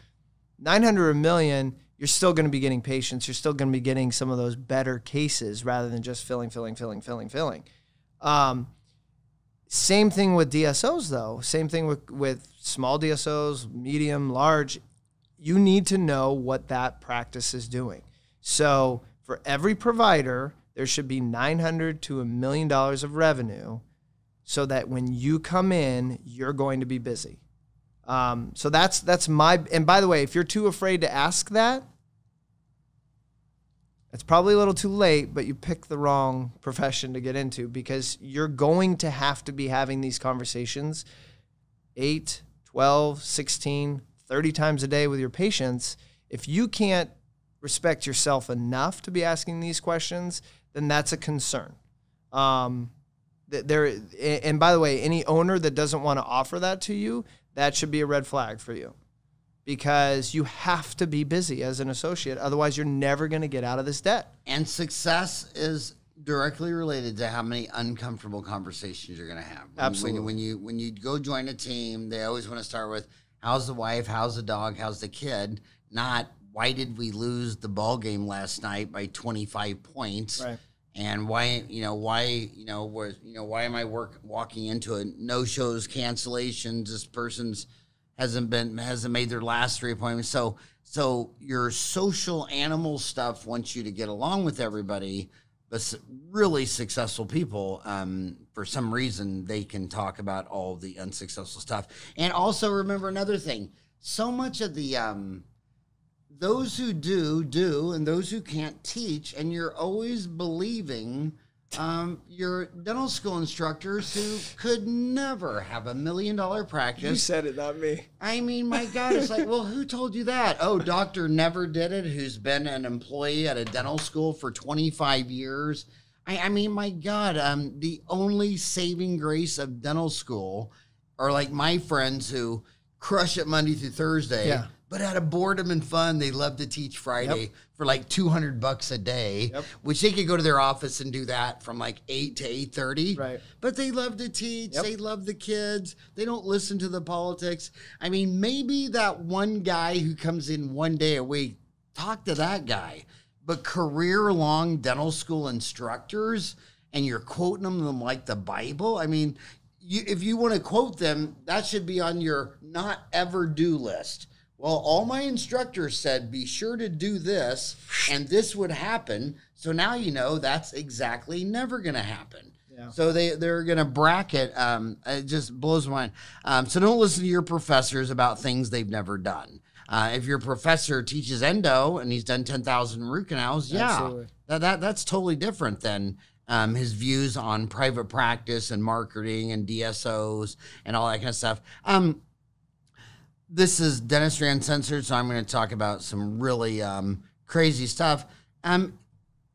900 a million you're still going to be getting patients. You're still going to be getting some of those better cases rather than just filling, filling, filling, filling, filling. Um, same thing with DSOs, though. Same thing with, with small DSOs, medium, large. You need to know what that practice is doing. So for every provider, there should be 900 to a million dollars of revenue so that when you come in, you're going to be busy. Um, so that's that's my and by the way, if you're too afraid to ask that, it's probably a little too late, but you picked the wrong profession to get into because you're going to have to be having these conversations 8, 12, 16, 30 times a day with your patients. If you can't respect yourself enough to be asking these questions, then that's a concern. Um, there, and by the way, any owner that doesn't want to offer that to you, that should be a red flag for you because you have to be busy as an associate. Otherwise, you're never going to get out of this debt. And success is directly related to how many uncomfortable conversations you're going to have. When, Absolutely. When, when, you when you go join a team, they always want to start with how's the wife, how's the dog, how's the kid, not why did we lose the ball game last night by 25 points. Right. And why, you know, why, you know, was, you know, why am I work walking into a no shows, cancellations? This person's hasn't been hasn't made their last three appointments. So so your social animal stuff wants you to get along with everybody, but really successful people, um, for some reason, they can talk about all the unsuccessful stuff. And also remember another thing: so much of the um, those who do do, and those who can't teach, and you're always believing um, your dental school instructors who could never have a million dollar practice. You said it, not me. I mean, my God, it's like, well, who told you that? Oh, Doctor Never Did It, who's been an employee at a dental school for 25 years. I, I mean, my God, um, the only saving grace of dental school are like my friends who crush it Monday through Thursday. Yeah but out of boredom and fun, they love to teach Friday yep. for like 200 bucks a day, yep. which they could go to their office and do that from like 8 to 8:30. Right. But they love to teach. Yep. They love the kids. They don't listen to the politics. I mean, maybe that one guy who comes in one day a week, talk to that guy. But career-long dental school instructors and you're quoting them like the Bible. I mean, you, if you want to quote them, that should be on your not ever do list. Well, all my instructors said be sure to do this, and this would happen. So now you know that's exactly never going to happen. Yeah. So they they're going to bracket. Um, it just blows my mind. Um, so don't listen to your professors about things they've never done. Uh, if your professor teaches endo and he's done ten thousand root canals, yeah, that, that that's totally different than um, his views on private practice and marketing and DSOs and all that kind of stuff. Um, this is dentistry uncensored, so I'm going to talk about some really um, crazy stuff. Um,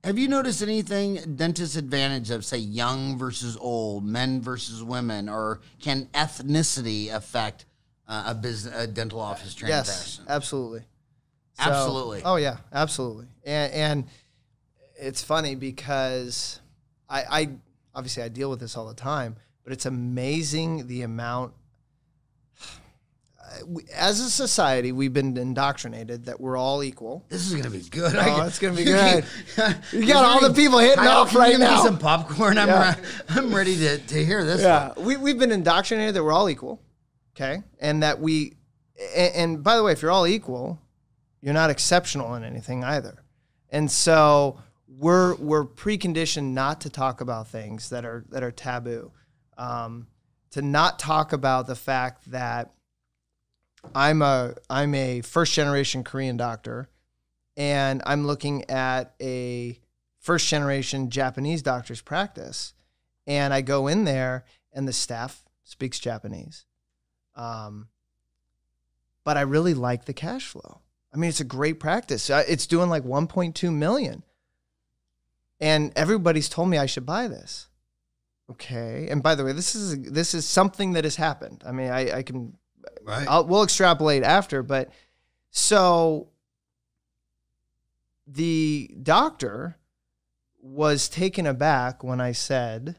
have you noticed anything dentist advantage of say young versus old, men versus women, or can ethnicity affect uh, a business, a dental office transaction? Yes, absolutely. So- Absolutely. oh yeah, absolutely. And and it's funny because I, I obviously I deal with this all the time, but it's amazing the amount. We- As a society, we've been indoctrinated that we're all equal. This is gonna be good. Oh, it's gonna be good. You got all the people hitting Kyle, off can right give me now. Some popcorn. I'm Yeah. re- I'm ready to, to hear this. Yeah, one. we, we've been indoctrinated that we're all equal, okay, and that we, and, and by the way, if you're all equal, you're not exceptional in anything either, and so we're we're preconditioned not to talk about things that are that are taboo, um, to not talk about the fact that I'm a I'm a first generation Korean doctor, and I'm looking at a first generation Japanese doctor's practice, and I go in there and the staff speaks Japanese, um, but I really like the cash flow. I mean, it's a great practice. It's doing like 1.2 million, and everybody's told me I should buy this. Okay, and by the way, this is this is something that has happened. I mean, I, I can Right. I'll, we'll extrapolate after, but so the doctor was taken aback when I said,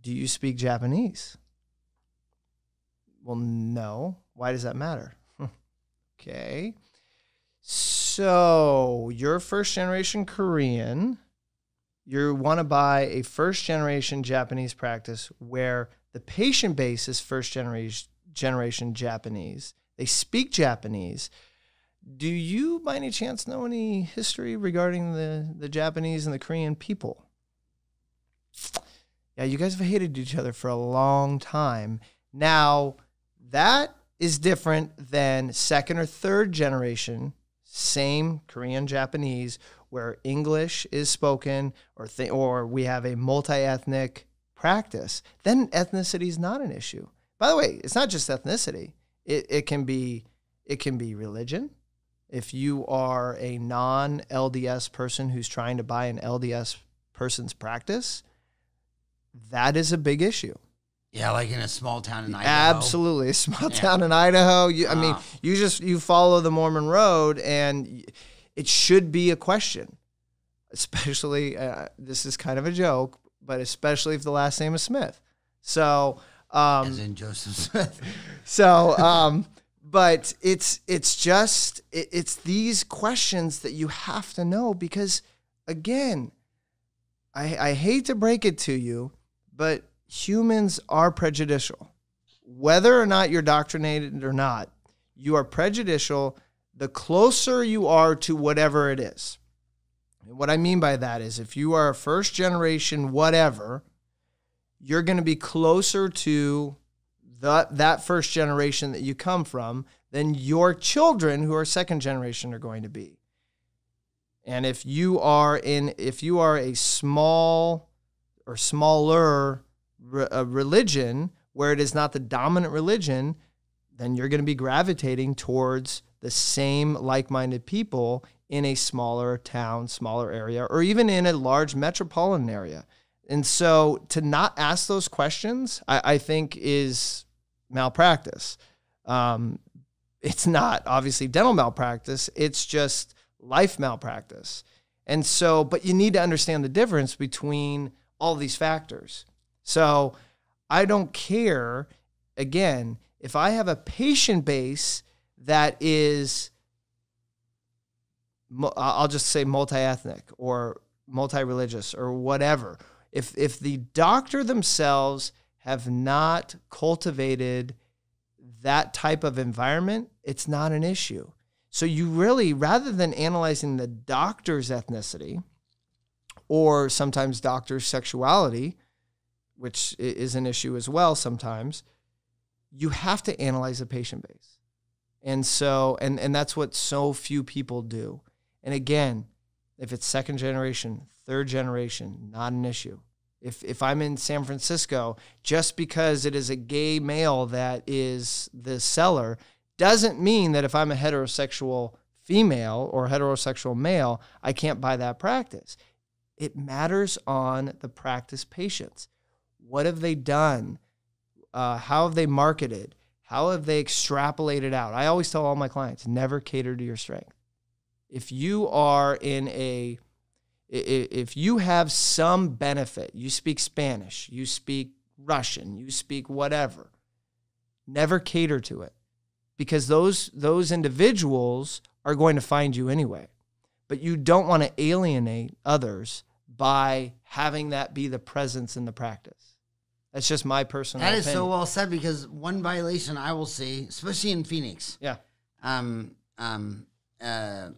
Do you speak Japanese? Well, no. Why does that matter? okay. So you're first generation Korean. You want to buy a first generation Japanese practice where the patient base is first generation generation Japanese. They speak Japanese. Do you, by any chance, know any history regarding the, the Japanese and the Korean people? Yeah, you guys have hated each other for a long time. Now, that is different than second or third generation, same Korean Japanese, where English is spoken or, th- or we have a multi ethnic practice. Then ethnicity is not an issue. By the way, it's not just ethnicity. It, it can be it can be religion. If you are a non LDS person who's trying to buy an LDS person's practice, that is a big issue. Yeah, like in a small town in Idaho. Absolutely, a small town in Idaho. You, I mean, Ah. you just you follow the Mormon road, and it should be a question. Especially, uh, this is kind of a joke, but especially if the last name is Smith. So, um, As in Joseph Smith. so, um, but it's it's just it, it's these questions that you have to know because, again, I I hate to break it to you, but humans are prejudicial. Whether or not you're doctrinated or not, you are prejudicial. The closer you are to whatever it is. And what I mean by that is if you are a first generation whatever, you're going to be closer to the, that first generation that you come from than your children who are second generation are going to be. And if you are in if you are a small or smaller re- a religion where it is not the dominant religion, then you're going to be gravitating towards the same like-minded people in a smaller town, smaller area, or even in a large metropolitan area. And so to not ask those questions, I, I think is malpractice. Um, it's not obviously dental malpractice, it's just life malpractice. And so, but you need to understand the difference between all these factors. So I don't care, again, if I have a patient base that is, I'll just say multi ethnic or multi religious or whatever. If, if the doctor themselves have not cultivated that type of environment, it's not an issue. So you really, rather than analyzing the doctor's ethnicity or sometimes doctor's sexuality, which is an issue as well sometimes, you have to analyze the patient base. And so, and, and that's what so few people do. And again, if it's second generation, third generation, not an issue. If, if I'm in San Francisco, just because it is a gay male that is the seller doesn't mean that if I'm a heterosexual female or heterosexual male, I can't buy that practice. It matters on the practice patients. What have they done? Uh, how have they marketed? How have they extrapolated out? I always tell all my clients never cater to your strength. If you are in a, if you have some benefit, you speak Spanish, you speak Russian, you speak whatever, never cater to it because those those individuals are going to find you anyway. But you don't want to alienate others by having that be the presence in the practice. That's just my personal. That is opinion. so well said because one violation I will see, especially in Phoenix, Yeah. um, um, uh,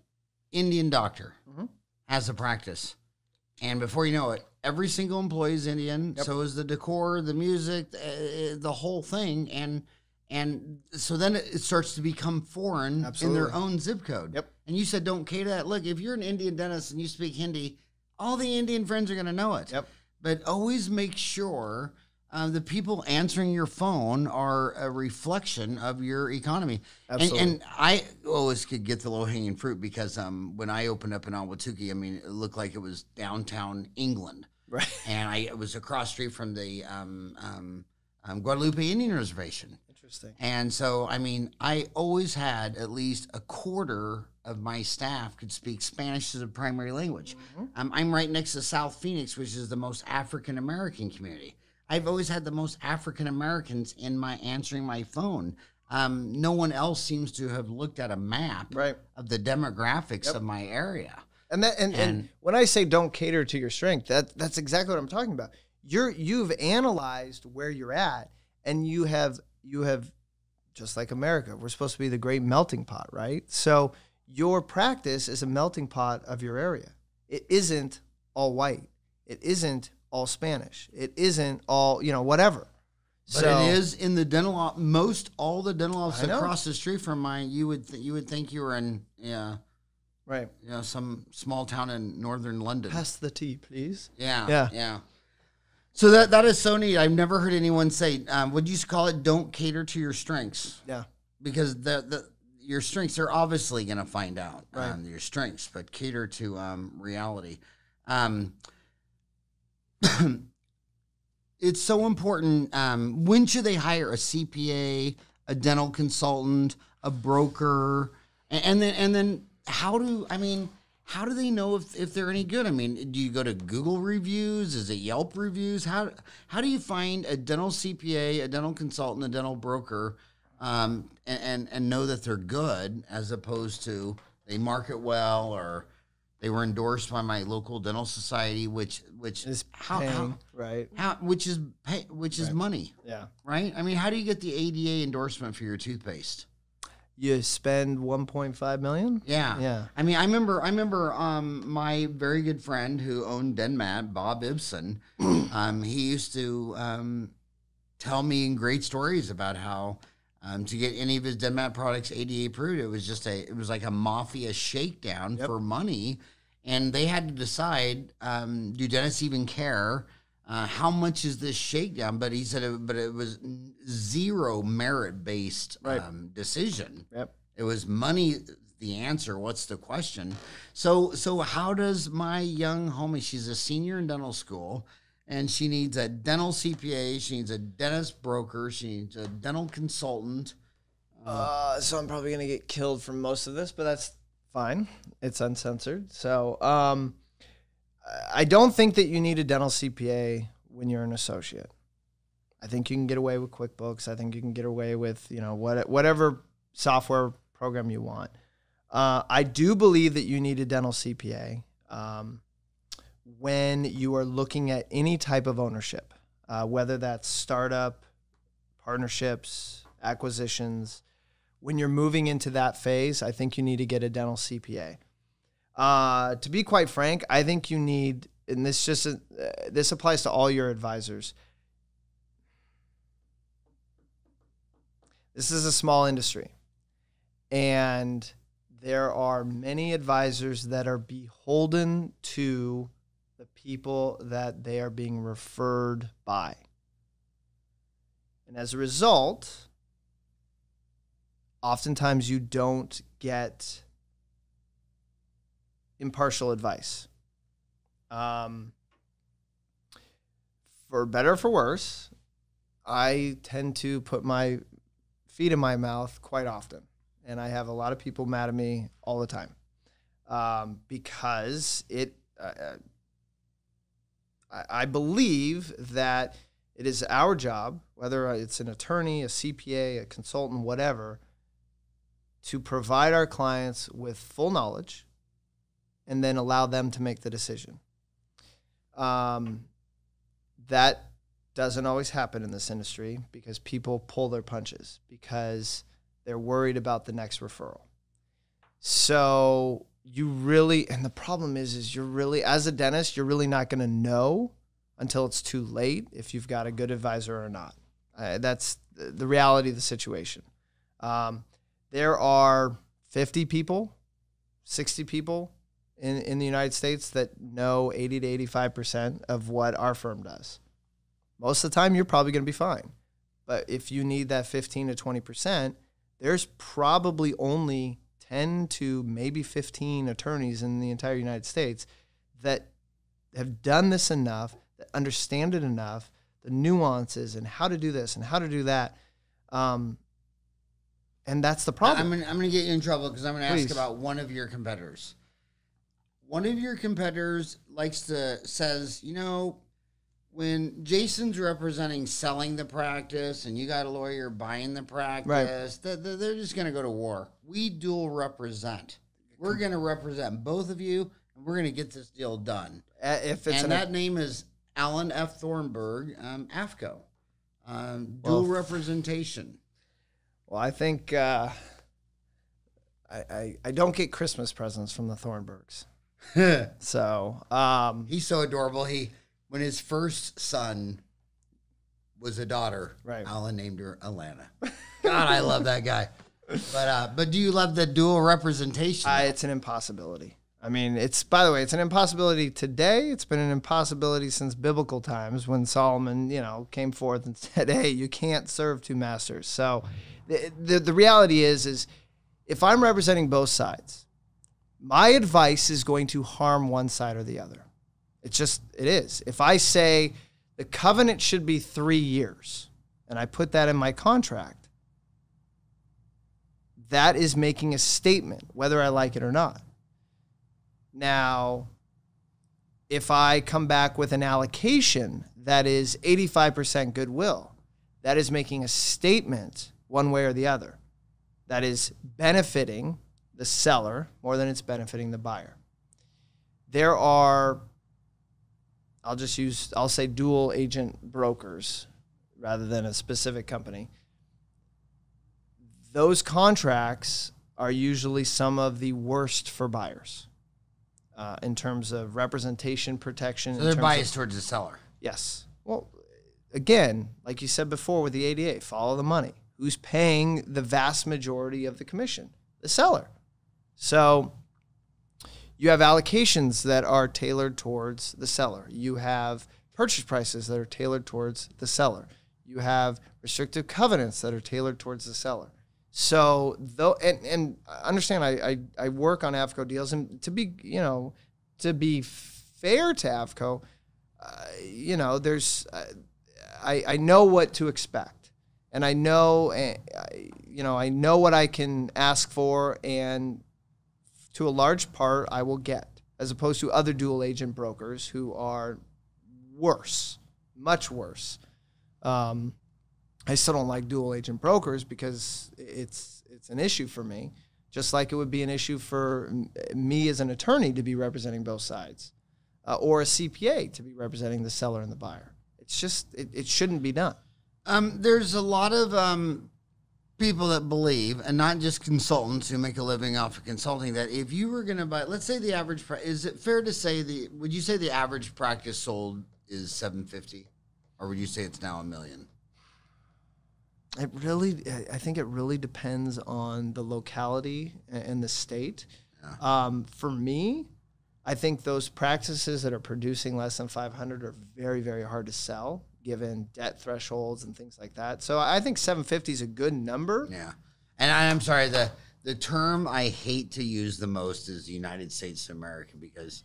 Indian doctor Mhm. Has a practice, and before you know it, every single employee is Indian. Yep. So is the decor, the music, uh, the whole thing, and and so then it starts to become foreign in their own zip code. Yep. And you said don't cater that. Look, if you're an Indian dentist and you speak Hindi, all the Indian friends are going to know it. Yep. But always make sure uh, the people answering your phone are a reflection of your economy. And, Absolutely. and I always could get the low hanging fruit because um, when I opened up in Ahwatukee, I mean, it looked like it was downtown England. Right. And I it was across street from the um, um, um, Guadalupe Indian Reservation. Interesting. And so, I mean, I always had at least a quarter of my staff could speak Spanish as a primary language. Um, I'm right next to South Phoenix, which is the most African American community. I've always had the most African Americans in my answering my phone. Um, no one else seems to have looked at a map Right. of the demographics of my area. And that and, and, And- when I say don't cater to your strength, that that's exactly what I'm talking about. You're you've analyzed where you're at and you have you have just like America, we're supposed to be the great melting pot, right? So your practice is a melting pot of your area. It isn't all white. It isn't all Spanish. It isn't all, you know, whatever. But it is in the dental op- most all the dental offices across the street from mine. You would th- you would think you were in yeah right. you know some small town in northern London. Pass the tea, please. Yeah, Yeah. yeah. So that that is so neat. I've never heard anyone say. Um, would you call it? Don't cater to your strengths Yeah. because the the your strengths are obviously going to find out Right. um, your strengths, but cater to um, reality. Um, it's so important. Um, when should they hire a CPA, a dental consultant, a broker, and, and then and then how do I mean? How do they know if, if they're any good? I mean, do you go to Google reviews? Is it Yelp reviews? How how do you find a dental CPA, a dental consultant, a dental broker, um, and, and and know that they're good as opposed to they market well or they were endorsed by my local dental society, which which Is how, paying, how right? how which is pay, which is money, Yeah. right? I mean, how do you get the ADA endorsement for your toothpaste? You spend 1.5 million? Yeah, Yeah. I mean, I remember, I remember, um, my very good friend who owned Denmat, Bob Ibsen. um, he used to um, tell me great stories about how um, to get any of his Denmat products ADA approved, it was just a, it was like a mafia shakedown Yep. for money, and they had to decide, um, do dentists even care? Uh, how much is this shakedown? But he said, it, but it was zero merit based Right. um, decision. Yep. It was money the answer. What's the question? So so how does my young homie, she's a senior in dental school and she needs a dental CPA, she needs a dentist broker, she needs a dental consultant. Uh, so I'm probably gonna get killed from most of this, but that's fine. It's uncensored. So um, I don't think that you need a dental CPA when you're an associate. I think you can get away with QuickBooks. I think you can get away with you know what whatever software program you want. Uh, I do believe that you need a dental CPA um, when you are looking at any type of ownership. uh, whether that's startup, partnerships, acquisitions. When you're moving into that phase, I think you need to get a dental CPA. Uh, to be quite frank, I think you need, and this just uh, this applies to all your advisors. This is a small industry, and there are many advisors that are beholden to people that they are being referred by. And as a result, oftentimes you don't get impartial advice. Um, for better or for worse, I tend to put my feet in my mouth quite often. And I have a lot of people mad at me all the time um, because it, uh, I, believe that it is our job, whether it's an attorney, a CPA, a consultant, whatever, to provide our clients with full knowledge and then allow them to make the decision. Um, that doesn't always happen in this industry because people pull their punches because they're worried about the next referral. So you really, and the problem is, is you're really, as a dentist, you're really not going to know until it's too late if you've got a good advisor or not. Uh, that's the reality of the situation. Um, there are 50 people, 60 people in, in the United States that know 80 to 85% of what our firm does. Most of the time, you're probably going to be fine. But if you need that 15 to 20%, there's probably only 10 to maybe 15 attorneys in the entire United States that have done this enough, that understand it enough, the nuances and how to do this and how to do that. Um, and that's the problem. I'm gonna, I'm gonna get you in trouble because I'm gonna Please. ask about one of your competitors. One of your competitors likes to says, you know, when Jason's representing selling the practice and you got a lawyer buying the practice, th- they're just gonna go to war. We dual represent. We're gonna represent both of you, and we're gonna get this deal done. Uh, if it's and an, that name is Alan F. Thornburg, um, AFTCO, um, Well, dual representation. well, I think uh, I, I, I don't get Christmas presents from the Thornburgs. So, um, He's so adorable. He when his first son was a daughter, Right. Alan named her Alana. God, I love that guy. But uh, but do you love the dual representation? I, it's an impossibility. I mean, it's by the way, it's an impossibility today. It's been an impossibility since biblical times when Solomon, you know, came forth and said, "Hey, you can't serve two masters." So, the the, the reality is, is if I'm representing both sides, my advice is going to harm one side or the other. It's just it is. If I say the covenant should be three years, and I put that in my contract, that is making a statement, whether I like it or not. Now, if I come back with an allocation that is 85% goodwill, that is making a statement one way or the other. That is benefiting the seller more than it's benefiting the buyer. There are, I'll just use, I'll say dual agent brokers rather than a specific company those contracts are usually some of the worst for buyers uh, in terms of representation protection. so they're biased Of, towards the seller. yes. Well, again, like you said before with the ADA, follow the money. Who's paying the vast majority of the commission? The seller. So you have allocations that are tailored towards the seller. You have purchase prices that are tailored towards the seller. You have restrictive covenants that are tailored towards the seller. So though, and, and understand, I, I I work on AFTCO deals, and to be you know to be fair to AFTCO, uh, you know there's uh, I I know what to expect, and I know uh, you know I know what I can ask for, and to a large part I will get, as opposed to other dual agent brokers who are worse, much worse. Um, I still don't like dual agent brokers because it's it's an issue for me, just like it would be an issue for me as an attorney to be representing both sides, uh, or a CPA to be representing the seller and the buyer. it's just it, it shouldn't be done. Um, there's a lot of um, people that believe, and not just consultants who make a living off of consulting, that if you were going to buy, let's say the average, is it fair to say the, would you say the average practice sold is 750 or would you say it's now a million? It really, I- think it really depends on the locality and the state. Um, for me, I think those practices that are producing less than 500 are very, very hard to sell given debt thresholds and things like that. So I think 750 is a good number. Yeah. And I, I'm sorry, the, the term I hate to use the most is the United States of America because,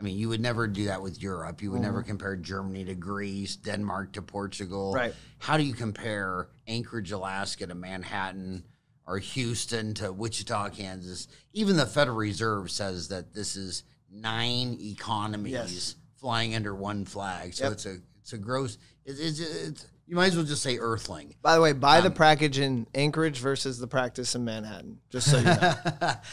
I mean, you would never do that with Europe. You would never mm-hmm. compare Germany to Greece, Denmark to Portugal. Right. How do you compare Anchorage, Alaska to Manhattan or Houston to Wichita, Kansas? Even the Federal Reserve says that this is nine economies Yes. flying under one flag. So Yep. it's a it's a gross. It's, it's, it's you might as well just say Earthling. By the way, buy Um, the package in Anchorage versus the practice in Manhattan, just so you know.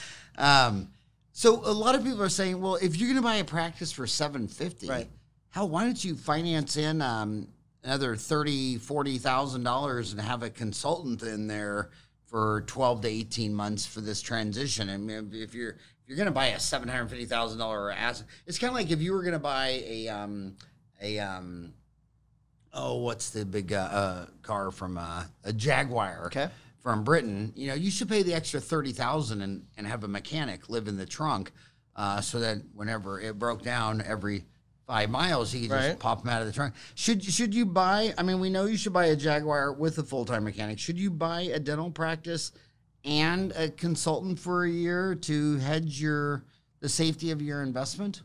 um, so a lot of people are saying, well, if you're going to buy a practice for 750, Right. how why don't you finance in um, another thirty, forty thousand dollars and have a consultant in there for 12 to 18 months for this transition? I mean, if- if you're if you're going to buy a seven hundred fifty thousand dollar asset, it's kind of like if you were going to buy a um, a um, oh, what's the big uh, uh, car from uh, a Jaguar? Okay. from Britain, you know, you should pay the extra thirty thousand and and have a mechanic live in the trunk, uh, so that whenever it broke down every five miles, he could just pop them out of the trunk. Should should you buy? I mean, we know you should buy a Jaguar with a full time mechanic. Should you buy a dental practice and a consultant for a year to hedge your the safety of your investment?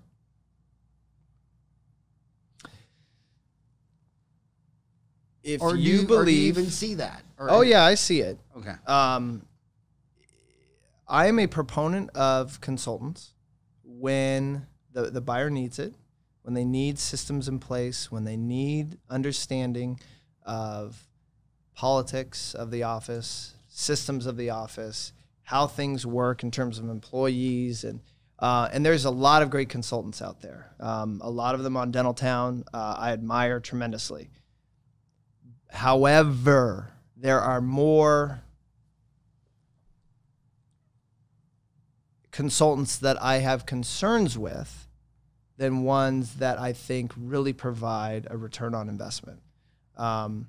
If Or you or do believe, even see that? Oh yeah, I see it. Okay. Um, I am a proponent of consultants when the, the buyer needs it, when they need systems in place, when they need understanding of politics of the office, systems of the office, how things work in terms of employees, and uh, and there's a lot of great consultants out there. Um, a lot of them on Dental Town, uh, I admire tremendously. However, there are more consultants that I have concerns with than ones that I think really provide a return on investment. Um,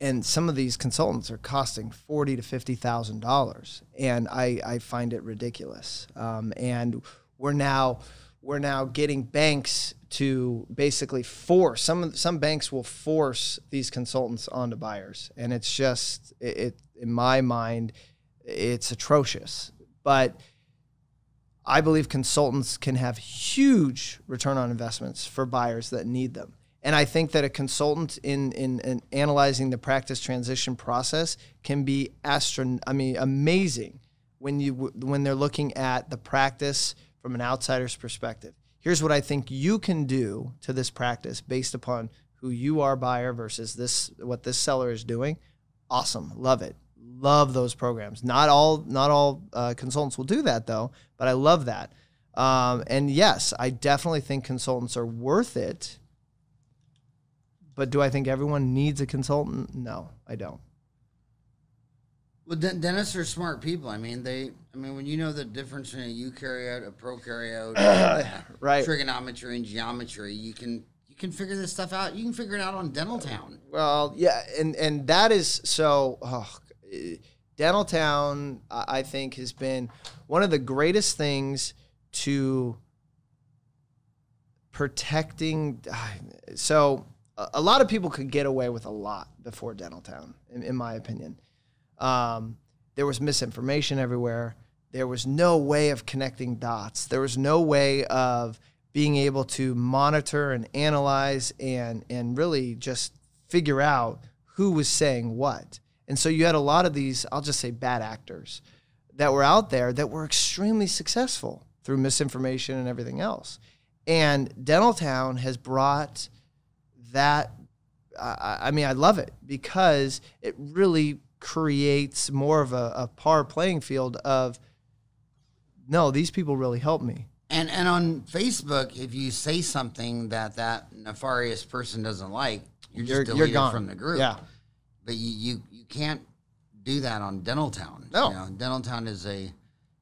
and some of these consultants are costing forty to fifty thousand dollars, and I, I find it ridiculous. Um, and we're now we're now getting banks to basically force some some banks will force these consultants onto buyers, and it's just it, it in my mind it's atrocious. But I believe consultants can have huge return on investments for buyers that need them. And I think that a consultant in, in, in analyzing the practice transition process can be astron I mean amazing when you when they're looking at the practice from an outsider's perspective. Here's what I think you can do to this practice based upon who you are buyer versus this what this seller is doing. Awesome, love it, love those programs. Not all not all uh, consultants will do that though, but I love that. Um, and yes, I definitely think consultants are worth it. But do I think everyone needs a consultant? No, I don't. Well, den- dentists are smart people. I mean, they. I mean, when you know the difference between a eukaryote, a prokaryote, uh, Right. trigonometry and geometry, you can you can figure this stuff out. You can figure it out on Dental Town. Well, yeah, and and that is so. Oh, eh, Dental Town, I I think, has been one of the greatest things to protecting. So, a a lot of people could get away with a lot before Dental Town, in, in my opinion. Um, there was misinformation everywhere. There was no way of connecting dots. There was no way of being able to monitor and analyze and and really just figure out who was saying what. And so you had a lot of these, I'll just say bad actors that were out there that were extremely successful through misinformation and everything else. And Dental Town has brought that I, I mean, I love it because it really creates more of a, a par playing field of no, these people really help me. And and on Facebook, if you say something that that nefarious person doesn't like, you're just You're- deleted you're gone. from the group. Yeah. But you, you you can't do that on Dental Town. No. You know, Dental Town is a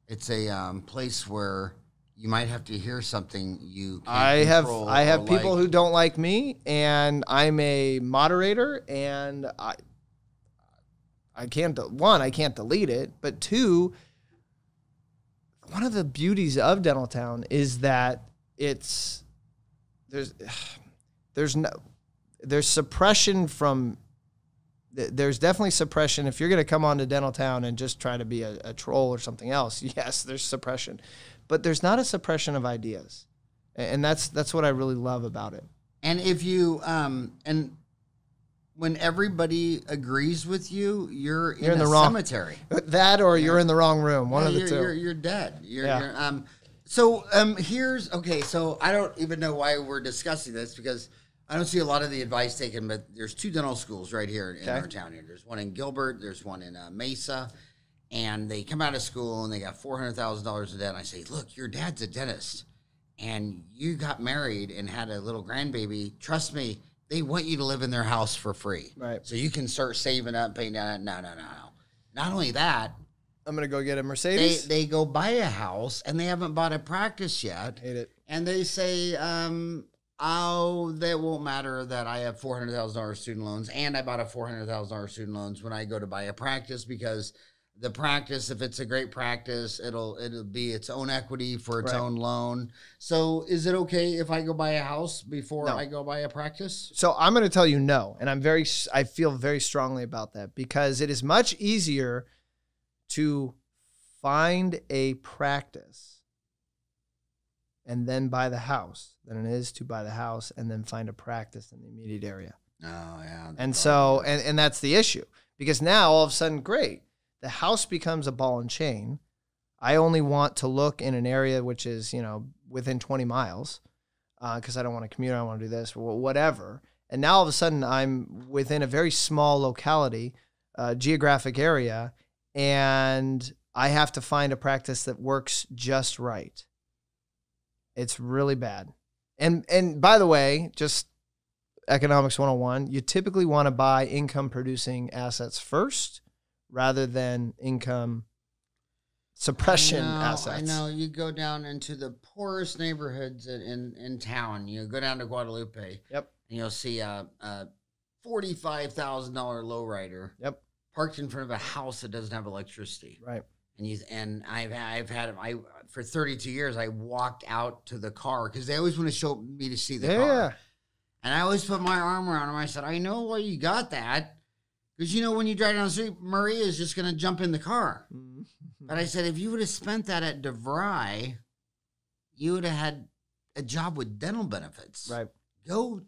it's a um, place where you might have to hear something you. Can't I have I have people like. who don't like me, and I'm a moderator, and I I can't one I can't delete it, but two, one of the beauties of Dental Town is that it's there's there's no there's suppression from there's definitely suppression. If you're going to come on to dental town and just try to be a, a troll or something else yes there's suppression. But there's not a suppression of ideas. And that's that's what i really love about it. And if you um and when everybody agrees with you, you're, You're in a the wrong- cemetery. that or you're in the wrong room one Yeah, of the you're, 2 You're, you're dead. You're, Yeah. you're, um, so um, here's okay. So I don't even know why we're discussing this because I don't see a lot of the advice taken. But there's two dental schools right here in Okay. our town. Here, there's one in Gilbert. There's one in uh, Mesa. And they come out of school and they got four hundred thousand dollars in debt. And I say, look, your dad's a dentist, and you got married and had a little grandbaby. Trust me, they want you to live in their house for free. Right. So you can start saving up, paying down. No, no, no, no. Not only that, i'm going to go get a they mercedes they go buy a house and they haven't bought a practice yet, hate it and they say, um, "Oh, that won't matter that I have four hundred thousand dollars student loans and I bought a four hundred thousand dollars student loans when I go to buy a practice because." The practice, if it's a great practice, it'll it'll be its own equity for its Right. own loan. So, is it okay if I go buy a house before No. I go buy a practice? So I'm going to tell you no, and I'm very I feel very strongly about that because it is much easier to find a practice and then buy the house than it is to buy the house and then find a practice in the immediate area. Oh yeah. And so and and that's the issue because now all of a sudden great, the house becomes a ball and chain. I only want to look in an area which is, you know, within 20 miles because I don't want to commute. I want to do this, wh- whatever. And now all of a sudden, I'm within a very small locality, uh, geographic area, and I have to find a practice that works just right. It's really bad. And and by the way, just economics 101, you typically want to buy income producing assets first rather than income suppression I know, assets. I know. You go down into the poorest neighborhoods in, in, in town. You go down to Guadalupe. Yep. And you'll see a, a forty-five thousand dollar lowrider Yep. parked in front of a house that doesn't have electricity. Right. And you and I've I've had I for thirty-two years. I walked out to the car because they always want to show me to see the Yeah. car. And I always put my arm around him. I said, I know why you got that. Because you know when you drive down the street, Maria is just gonna jump in the car. Mhm. But I said, if you would have spent that at DeVry, you would have had a job with dental benefits. Right. Go,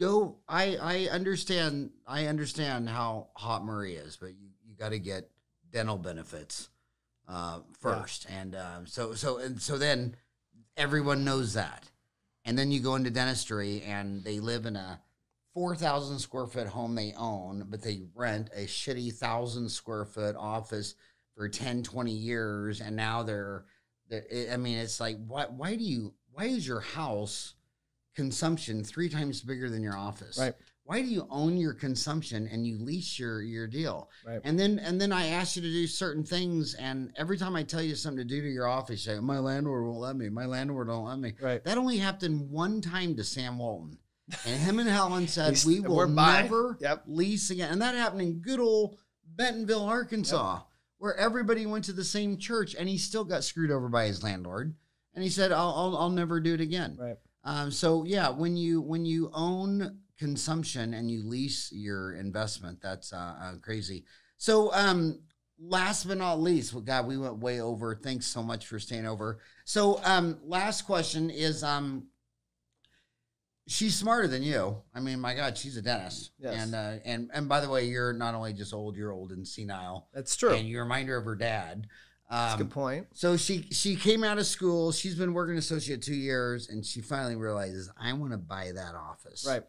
go. I I understand. I understand how hot Marie is, but you, you got to get dental benefits uh, first, and um, so so and so then everyone knows that, and then you go into dentistry, and they live in a. 4,000 square foot home they own, but they rent a shitty thousand square foot office for 10 20 years and now they're, they're eh, i mean it's like why why do you why is your house consumption three times bigger than your office Right. why do you own your consumption and you lease your your deal Right. and then and then i ask you to do certain things and every time i tell you something to do to your office you say my landlord won't let me my landlord won't let me Right. that only happened one time to sam walton and him and helen said He's- we will never Yep. lease again. And that happened in good old bentonville arkansas where everybody went to the same church and he still got screwed over by his landlord. And he said i'll, I'll, I'll never do it again. Right. um, so yeah when you when you own consumption and you lease your investment that's uh, uh, crazy. So um last but not least well god we went way over. Thanks so much for staying over. So um last question is um she's smarter than you i mean my god she's a dentist Yes. and uh and and by the way you're not only just old you're old and senile That's true. and you remind her of her dad That's a um, good point. so she she came out of school. She's been working associate two years, and she finally realizes I want to buy that office. Right.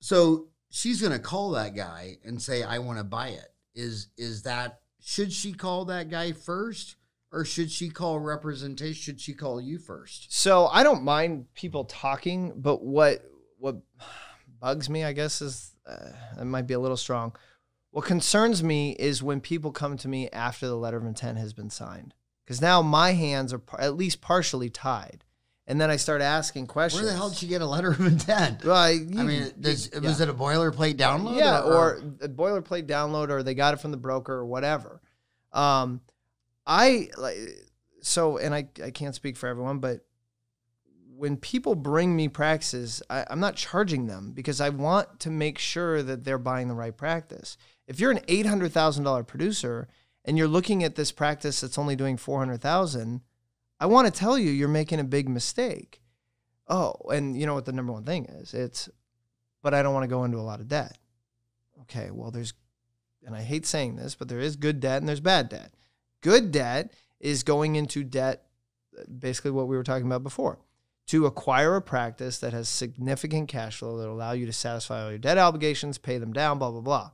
So she's gonna call that guy and say I want to buy it. Is is that should she call that guy first, or should she call representation? Should she call you first? So I don't mind people talking, but what what bugs me, I guess, is uh, it might be a little strong. What concerns me is when people come to me after the letter of intent has been signed, because now my hands are at least partially tied, and then I start asking questions. Where the hell did she get a letter of intent? Well, I, I mean, does, was it a boilerplate download? yeah, or, a boilerplate download, or they got it from the broker, or whatever. Um, I like so, and I I can't speak for everyone, but when people bring me practices, I, I'm not charging them because I want to make sure that they're buying the right practice. If you're an eight hundred thousand dollar producer and you're looking at this practice that's only doing four hundred thousand, I want to tell you you're making a big mistake. Oh, and you know what the number one thing is? It's, but I don't want to go into a lot of debt. Okay, well, there's, and I hate saying this, but there is good debt and there's bad debt. Good debt is going into debt, basically what we were talking about before, to acquire a practice that has significant cash flow that will allow you to satisfy all your debt obligations, pay them down, blah, blah, blah.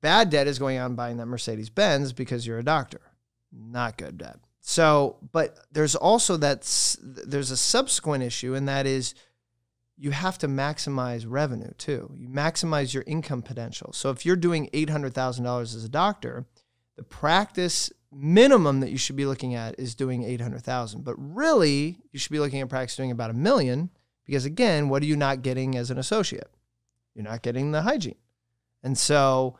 Bad debt is going on buying that Mercedes Benz because you're a doctor. Not good debt. So, but there's also that there's a subsequent issue, and that is you have to maximize revenue too. You maximize your income potential. So if you're doing eight hundred thousand dollars as a doctor, the practice minimum that you should be looking at is doing 800,000. But really, you should be looking at practice doing about a million because again, what are you not getting as an associate? You're not getting the hygiene. And so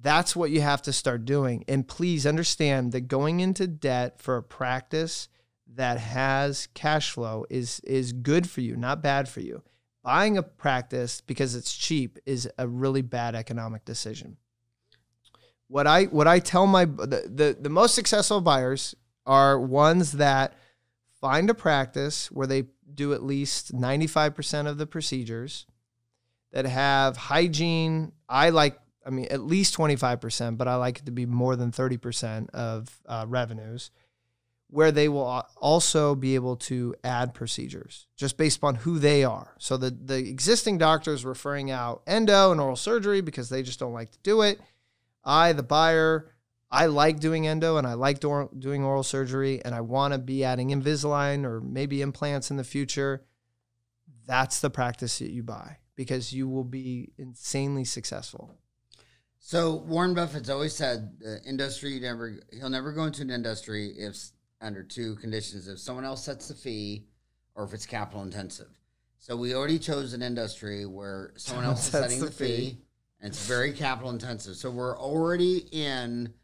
that's what you have to start doing. And please understand that going into debt for a practice that has cash flow is is good for you, not bad for you. Buying a practice because it's cheap is a really bad economic decision what I what I tell my the, the, the most successful buyers are ones that find a practice where they do at least 95% of the procedures that have hygiene. I like, I mean, at least 25%, but I like it to be more than 30% of uh, revenues, where they will also be able to add procedures just based upon who they are. So the, the existing doctors referring out endo and oral surgery because they just don't like to do it. I, the buyer, I like doing endo and I like do- doing oral surgery and I want to be adding Invisalign or maybe implants in the future. That's the practice that you buy because you will be insanely successful. So Warren Buffett's always said the industry never he'll never go into an industry if under two conditions if someone else sets the fee or if it's capital intensive. So we already chose an industry where someone else is setting the, the fee. fee and it's very capital intensive. So we're already in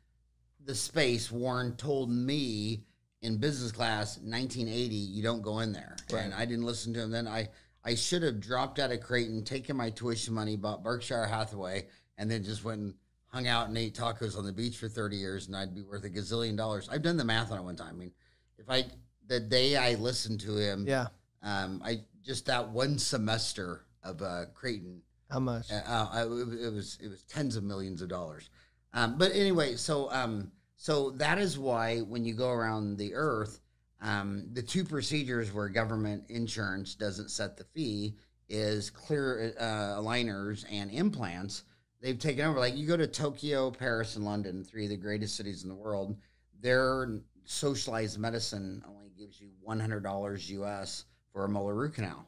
the space Warren told me in business class 1980 you don't go in there. Right. and i didn't listen to him then. I i should have dropped out of creighton taken my tuition money bought berkshire hathaway and then just went and hung out and ate tacos on the beach for 30 years and i'd be worth a gazillion dollars. I've done the math on it one time. I mean if i the day i listened to him yeah. um i just that one semester of uh creighton how much? Uh, uh, it was it was tens of millions of dollars. Um, but anyway, so um, so that is why when you go around the earth, um, the two procedures where government insurance doesn't set the fee is clear uh, aligners and implants. They've taken over. Like you go to Tokyo, Paris, and London, three of the greatest cities in the world. Their socialized medicine only gives you one hundred dollars US for a molar root canal.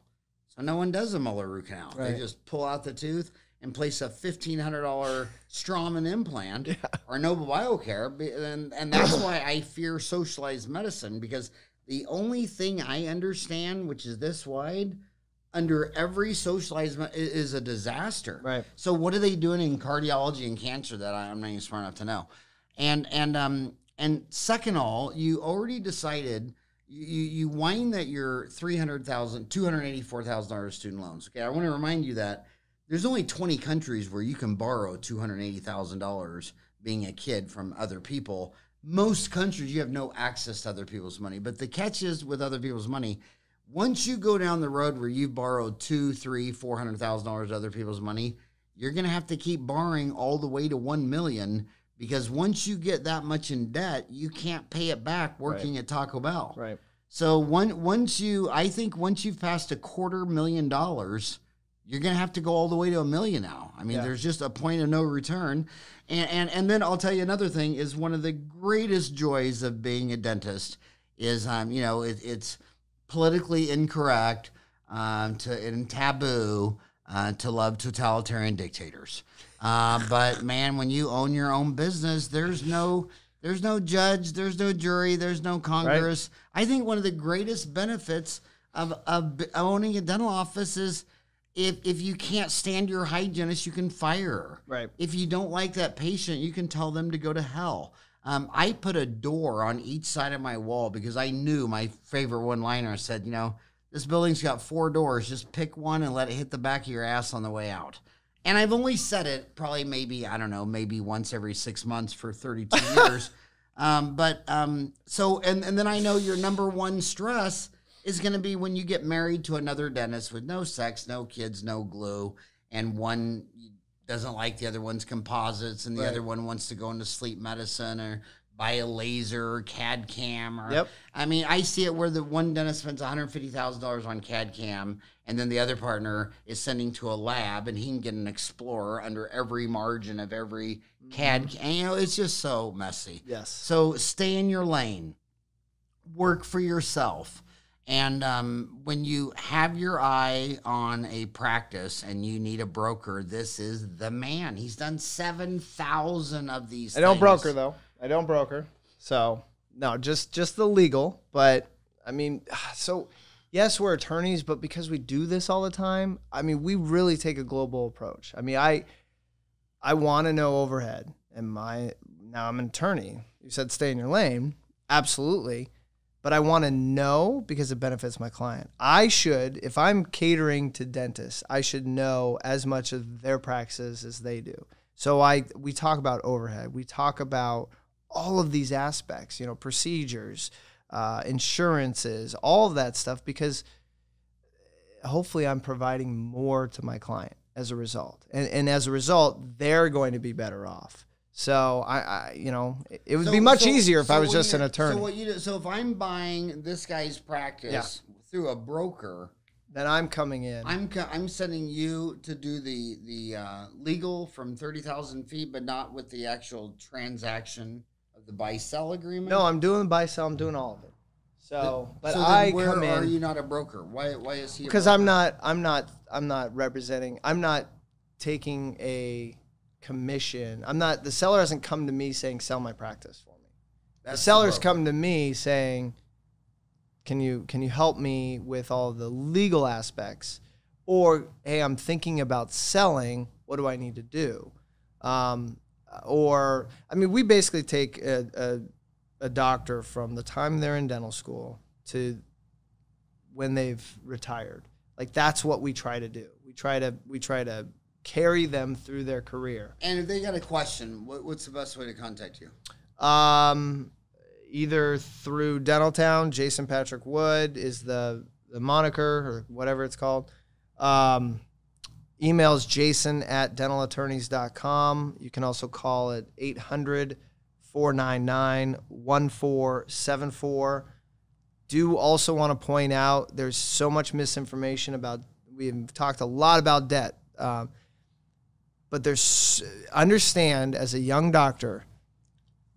So no one does a molar root canal. Right. They just pull out the tooth and place a fifteen hundred dollar Straumann implant yeah. or Nobel Biocare, and and that's why I fear socialized medicine because the only thing I understand, which is this wide, under every socialized is a disaster. Right. So what are they doing in cardiology and cancer that I'm not even smart enough to know? And and um and second all, you already decided you you whine that four thousand dollars student loans. Okay, I want to remind you that there's only twenty countries where you can borrow two hundred eighty thousand dollars being a kid from other people. Most countries you have no access to other people's money. But the catch is with other people's money, once you go down the road where you've borrowed two, three, four hundred thousand dollars other people's money, you're gonna have to keep borrowing all the way to one million because once you get that much in debt, you can't pay it back working right. at Taco Bell. Right. So one, once you, I think once you've passed a quarter million dollars, you're going to have to go all the way to a million now. I mean, Yeah. there's just a point of no return. And, and and then I'll tell you another thing is one of the greatest joys of being a dentist is um you know it, it's politically incorrect um to and taboo uh, to love totalitarian dictators. Uh, but man, when you own your own business, there's no there's no judge, there's no jury, there's no Congress. I think one of the greatest benefits of, of owning a dental office is if if you can't stand your hygienist, you can fire her. Right. If you don't like that patient, you can tell them to go to hell. Um, I put a door on each side of my wall because I knew my favorite one liner said, you know, this building's got four doors. Just pick one and let it hit the back of your ass on the way out. And I've only said it probably maybe, I don't know, maybe once every six months for 32 years. Um, but um, so, and, and then I know your number one stress is going to be when you get married to another dentist with no sex, no kids, no glue, and one doesn't like the other one's composites, and the Right. other one wants to go into sleep medicine or buy a laser CAD cam. Or, Yep. I mean, I see it where the one dentist spends $150,000 on CAD cam, and then the other partner is sending to a lab, and he can get an Explorer under every margin of every CAD. Mm-hmm. And, you know, it's just so messy. Yes. So stay in your lane, work for yourself. And um, when you have your eye on a practice and you need a broker, this is the man. He's done 7,000 of these. I don't broker though. I don't broker. So no, just just the legal. But I mean, so yes, we're attorneys, but because we do this all the time, I mean, we really take a global approach. I mean, I I want to know overhead, and my now I'm an attorney. You said stay in your lane, absolutely. But I want to know because it benefits my client. I should, if I'm catering to dentists, I should know as much of their practices as they do. So I we talk about overhead. We talk about all of these aspects, you know, procedures, uh, insurances, all of that stuff, because hopefully I'm providing more to my client as a result, and and as a result, they're going to be better off. So I, I you know, it, it would So- be much so- easier if I was just an attorney. So what you do? So if I'm buying this guy's practice through a broker, then I'm coming in. I'm I'm sending you to do the the uh, legal from thirty thousand feet, but not with the actual transaction the buy sell agreement. no, I'm doing buy sell. I'm doing all of it. So, but so I where come are in you not a broker? Why why is he? because? I'm not. I'm not. I'm not representing. I'm not taking a commission. I'm not. The seller hasn't come to me saying sell my practice for me. That's the sellers broker. come to me saying, "Can you can you help me with all the legal aspects?" Or, "Hey, I'm thinking about selling. What do I need to do?" Um, or, I mean, we basically take a, a, a doctor from the time they're in dental school to when they've retired. Like that's what we try to do. We try to we try to carry them through their career. And if they got a question, what, what's the best way to contact you? Um, either through Dentaltown, Jason Patrick Wood is the the moniker or whatever it's called. Um, emails jason at dentalattorneys.com. You can also call it 800 499 1474. Do also want to point out there's so much misinformation about, we've talked a lot about debt. Um, but there's, understand as a young doctor,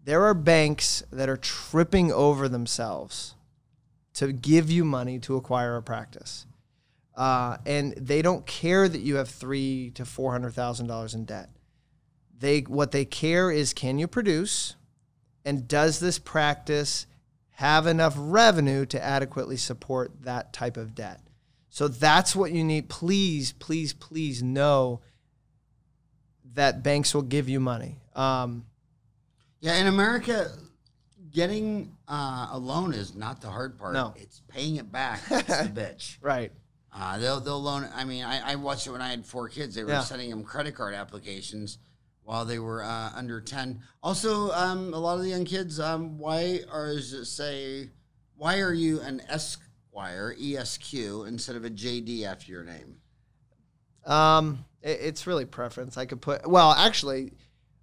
there are banks that are tripping over themselves to give you money to acquire a practice, uh, and they don't care that you have three to four hundred thousand dollars in debt. They what they care is can you produce, and does this practice have enough revenue to adequately support that type of debt? So that's what you need. Please, please, please know that banks will give you money. Um, Yeah, in America, getting uh, a loan is not the hard part. No. It's paying it back. That's the bitch. right. Uh, they'll they'll loan. I mean, I, I watched it when I had four kids. They were Yeah. sending them credit card applications while they were uh, under ten. Also, um, a lot of the young kids. Um, why are is it say why are you an Esquire ESQ instead of a JD after your name? Um, it, it's really preference. I could put well, actually,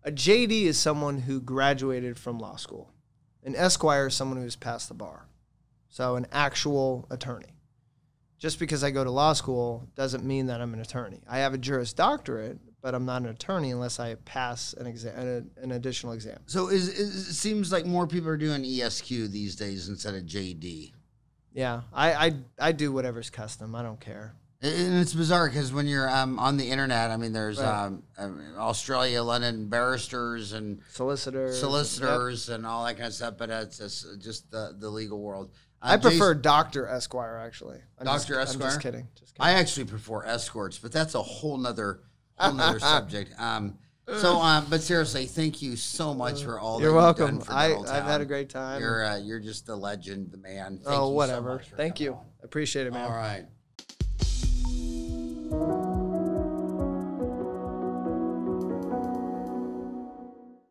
a JD is someone who graduated from law school. An Esquire is someone who's passed the bar, so an actual attorney. Just because I go to law school doesn't mean that I'm an attorney. I have a Juris Doctorate, but I'm not an attorney unless I pass an exam, an, an additional exam. So is, is, it seems like more people are doing ESQ these days instead of JD. Yeah, I I, I do whatever's custom. I don't care. And it's bizarre because when you're um, on the internet, I mean, there's Right. um, Australia, London barristers and Solicitors, solicitors and all that kind of stuff, but it's just, just the, the legal world. Uh, I prefer Jason- Doctor Esquire actually. I'm just- Dr. I'm Esquire? just kidding. Just kidding. I actually prefer escorts, but that's a whole nother whole nother subject. Um, so, um, but seriously, thank you so much for all. You're that you've welcome. done for I, I've had a great time. You're uh, you're just the legend, the man. Thank you oh, so whatever. much Thank you. Appreciate it, man. All right.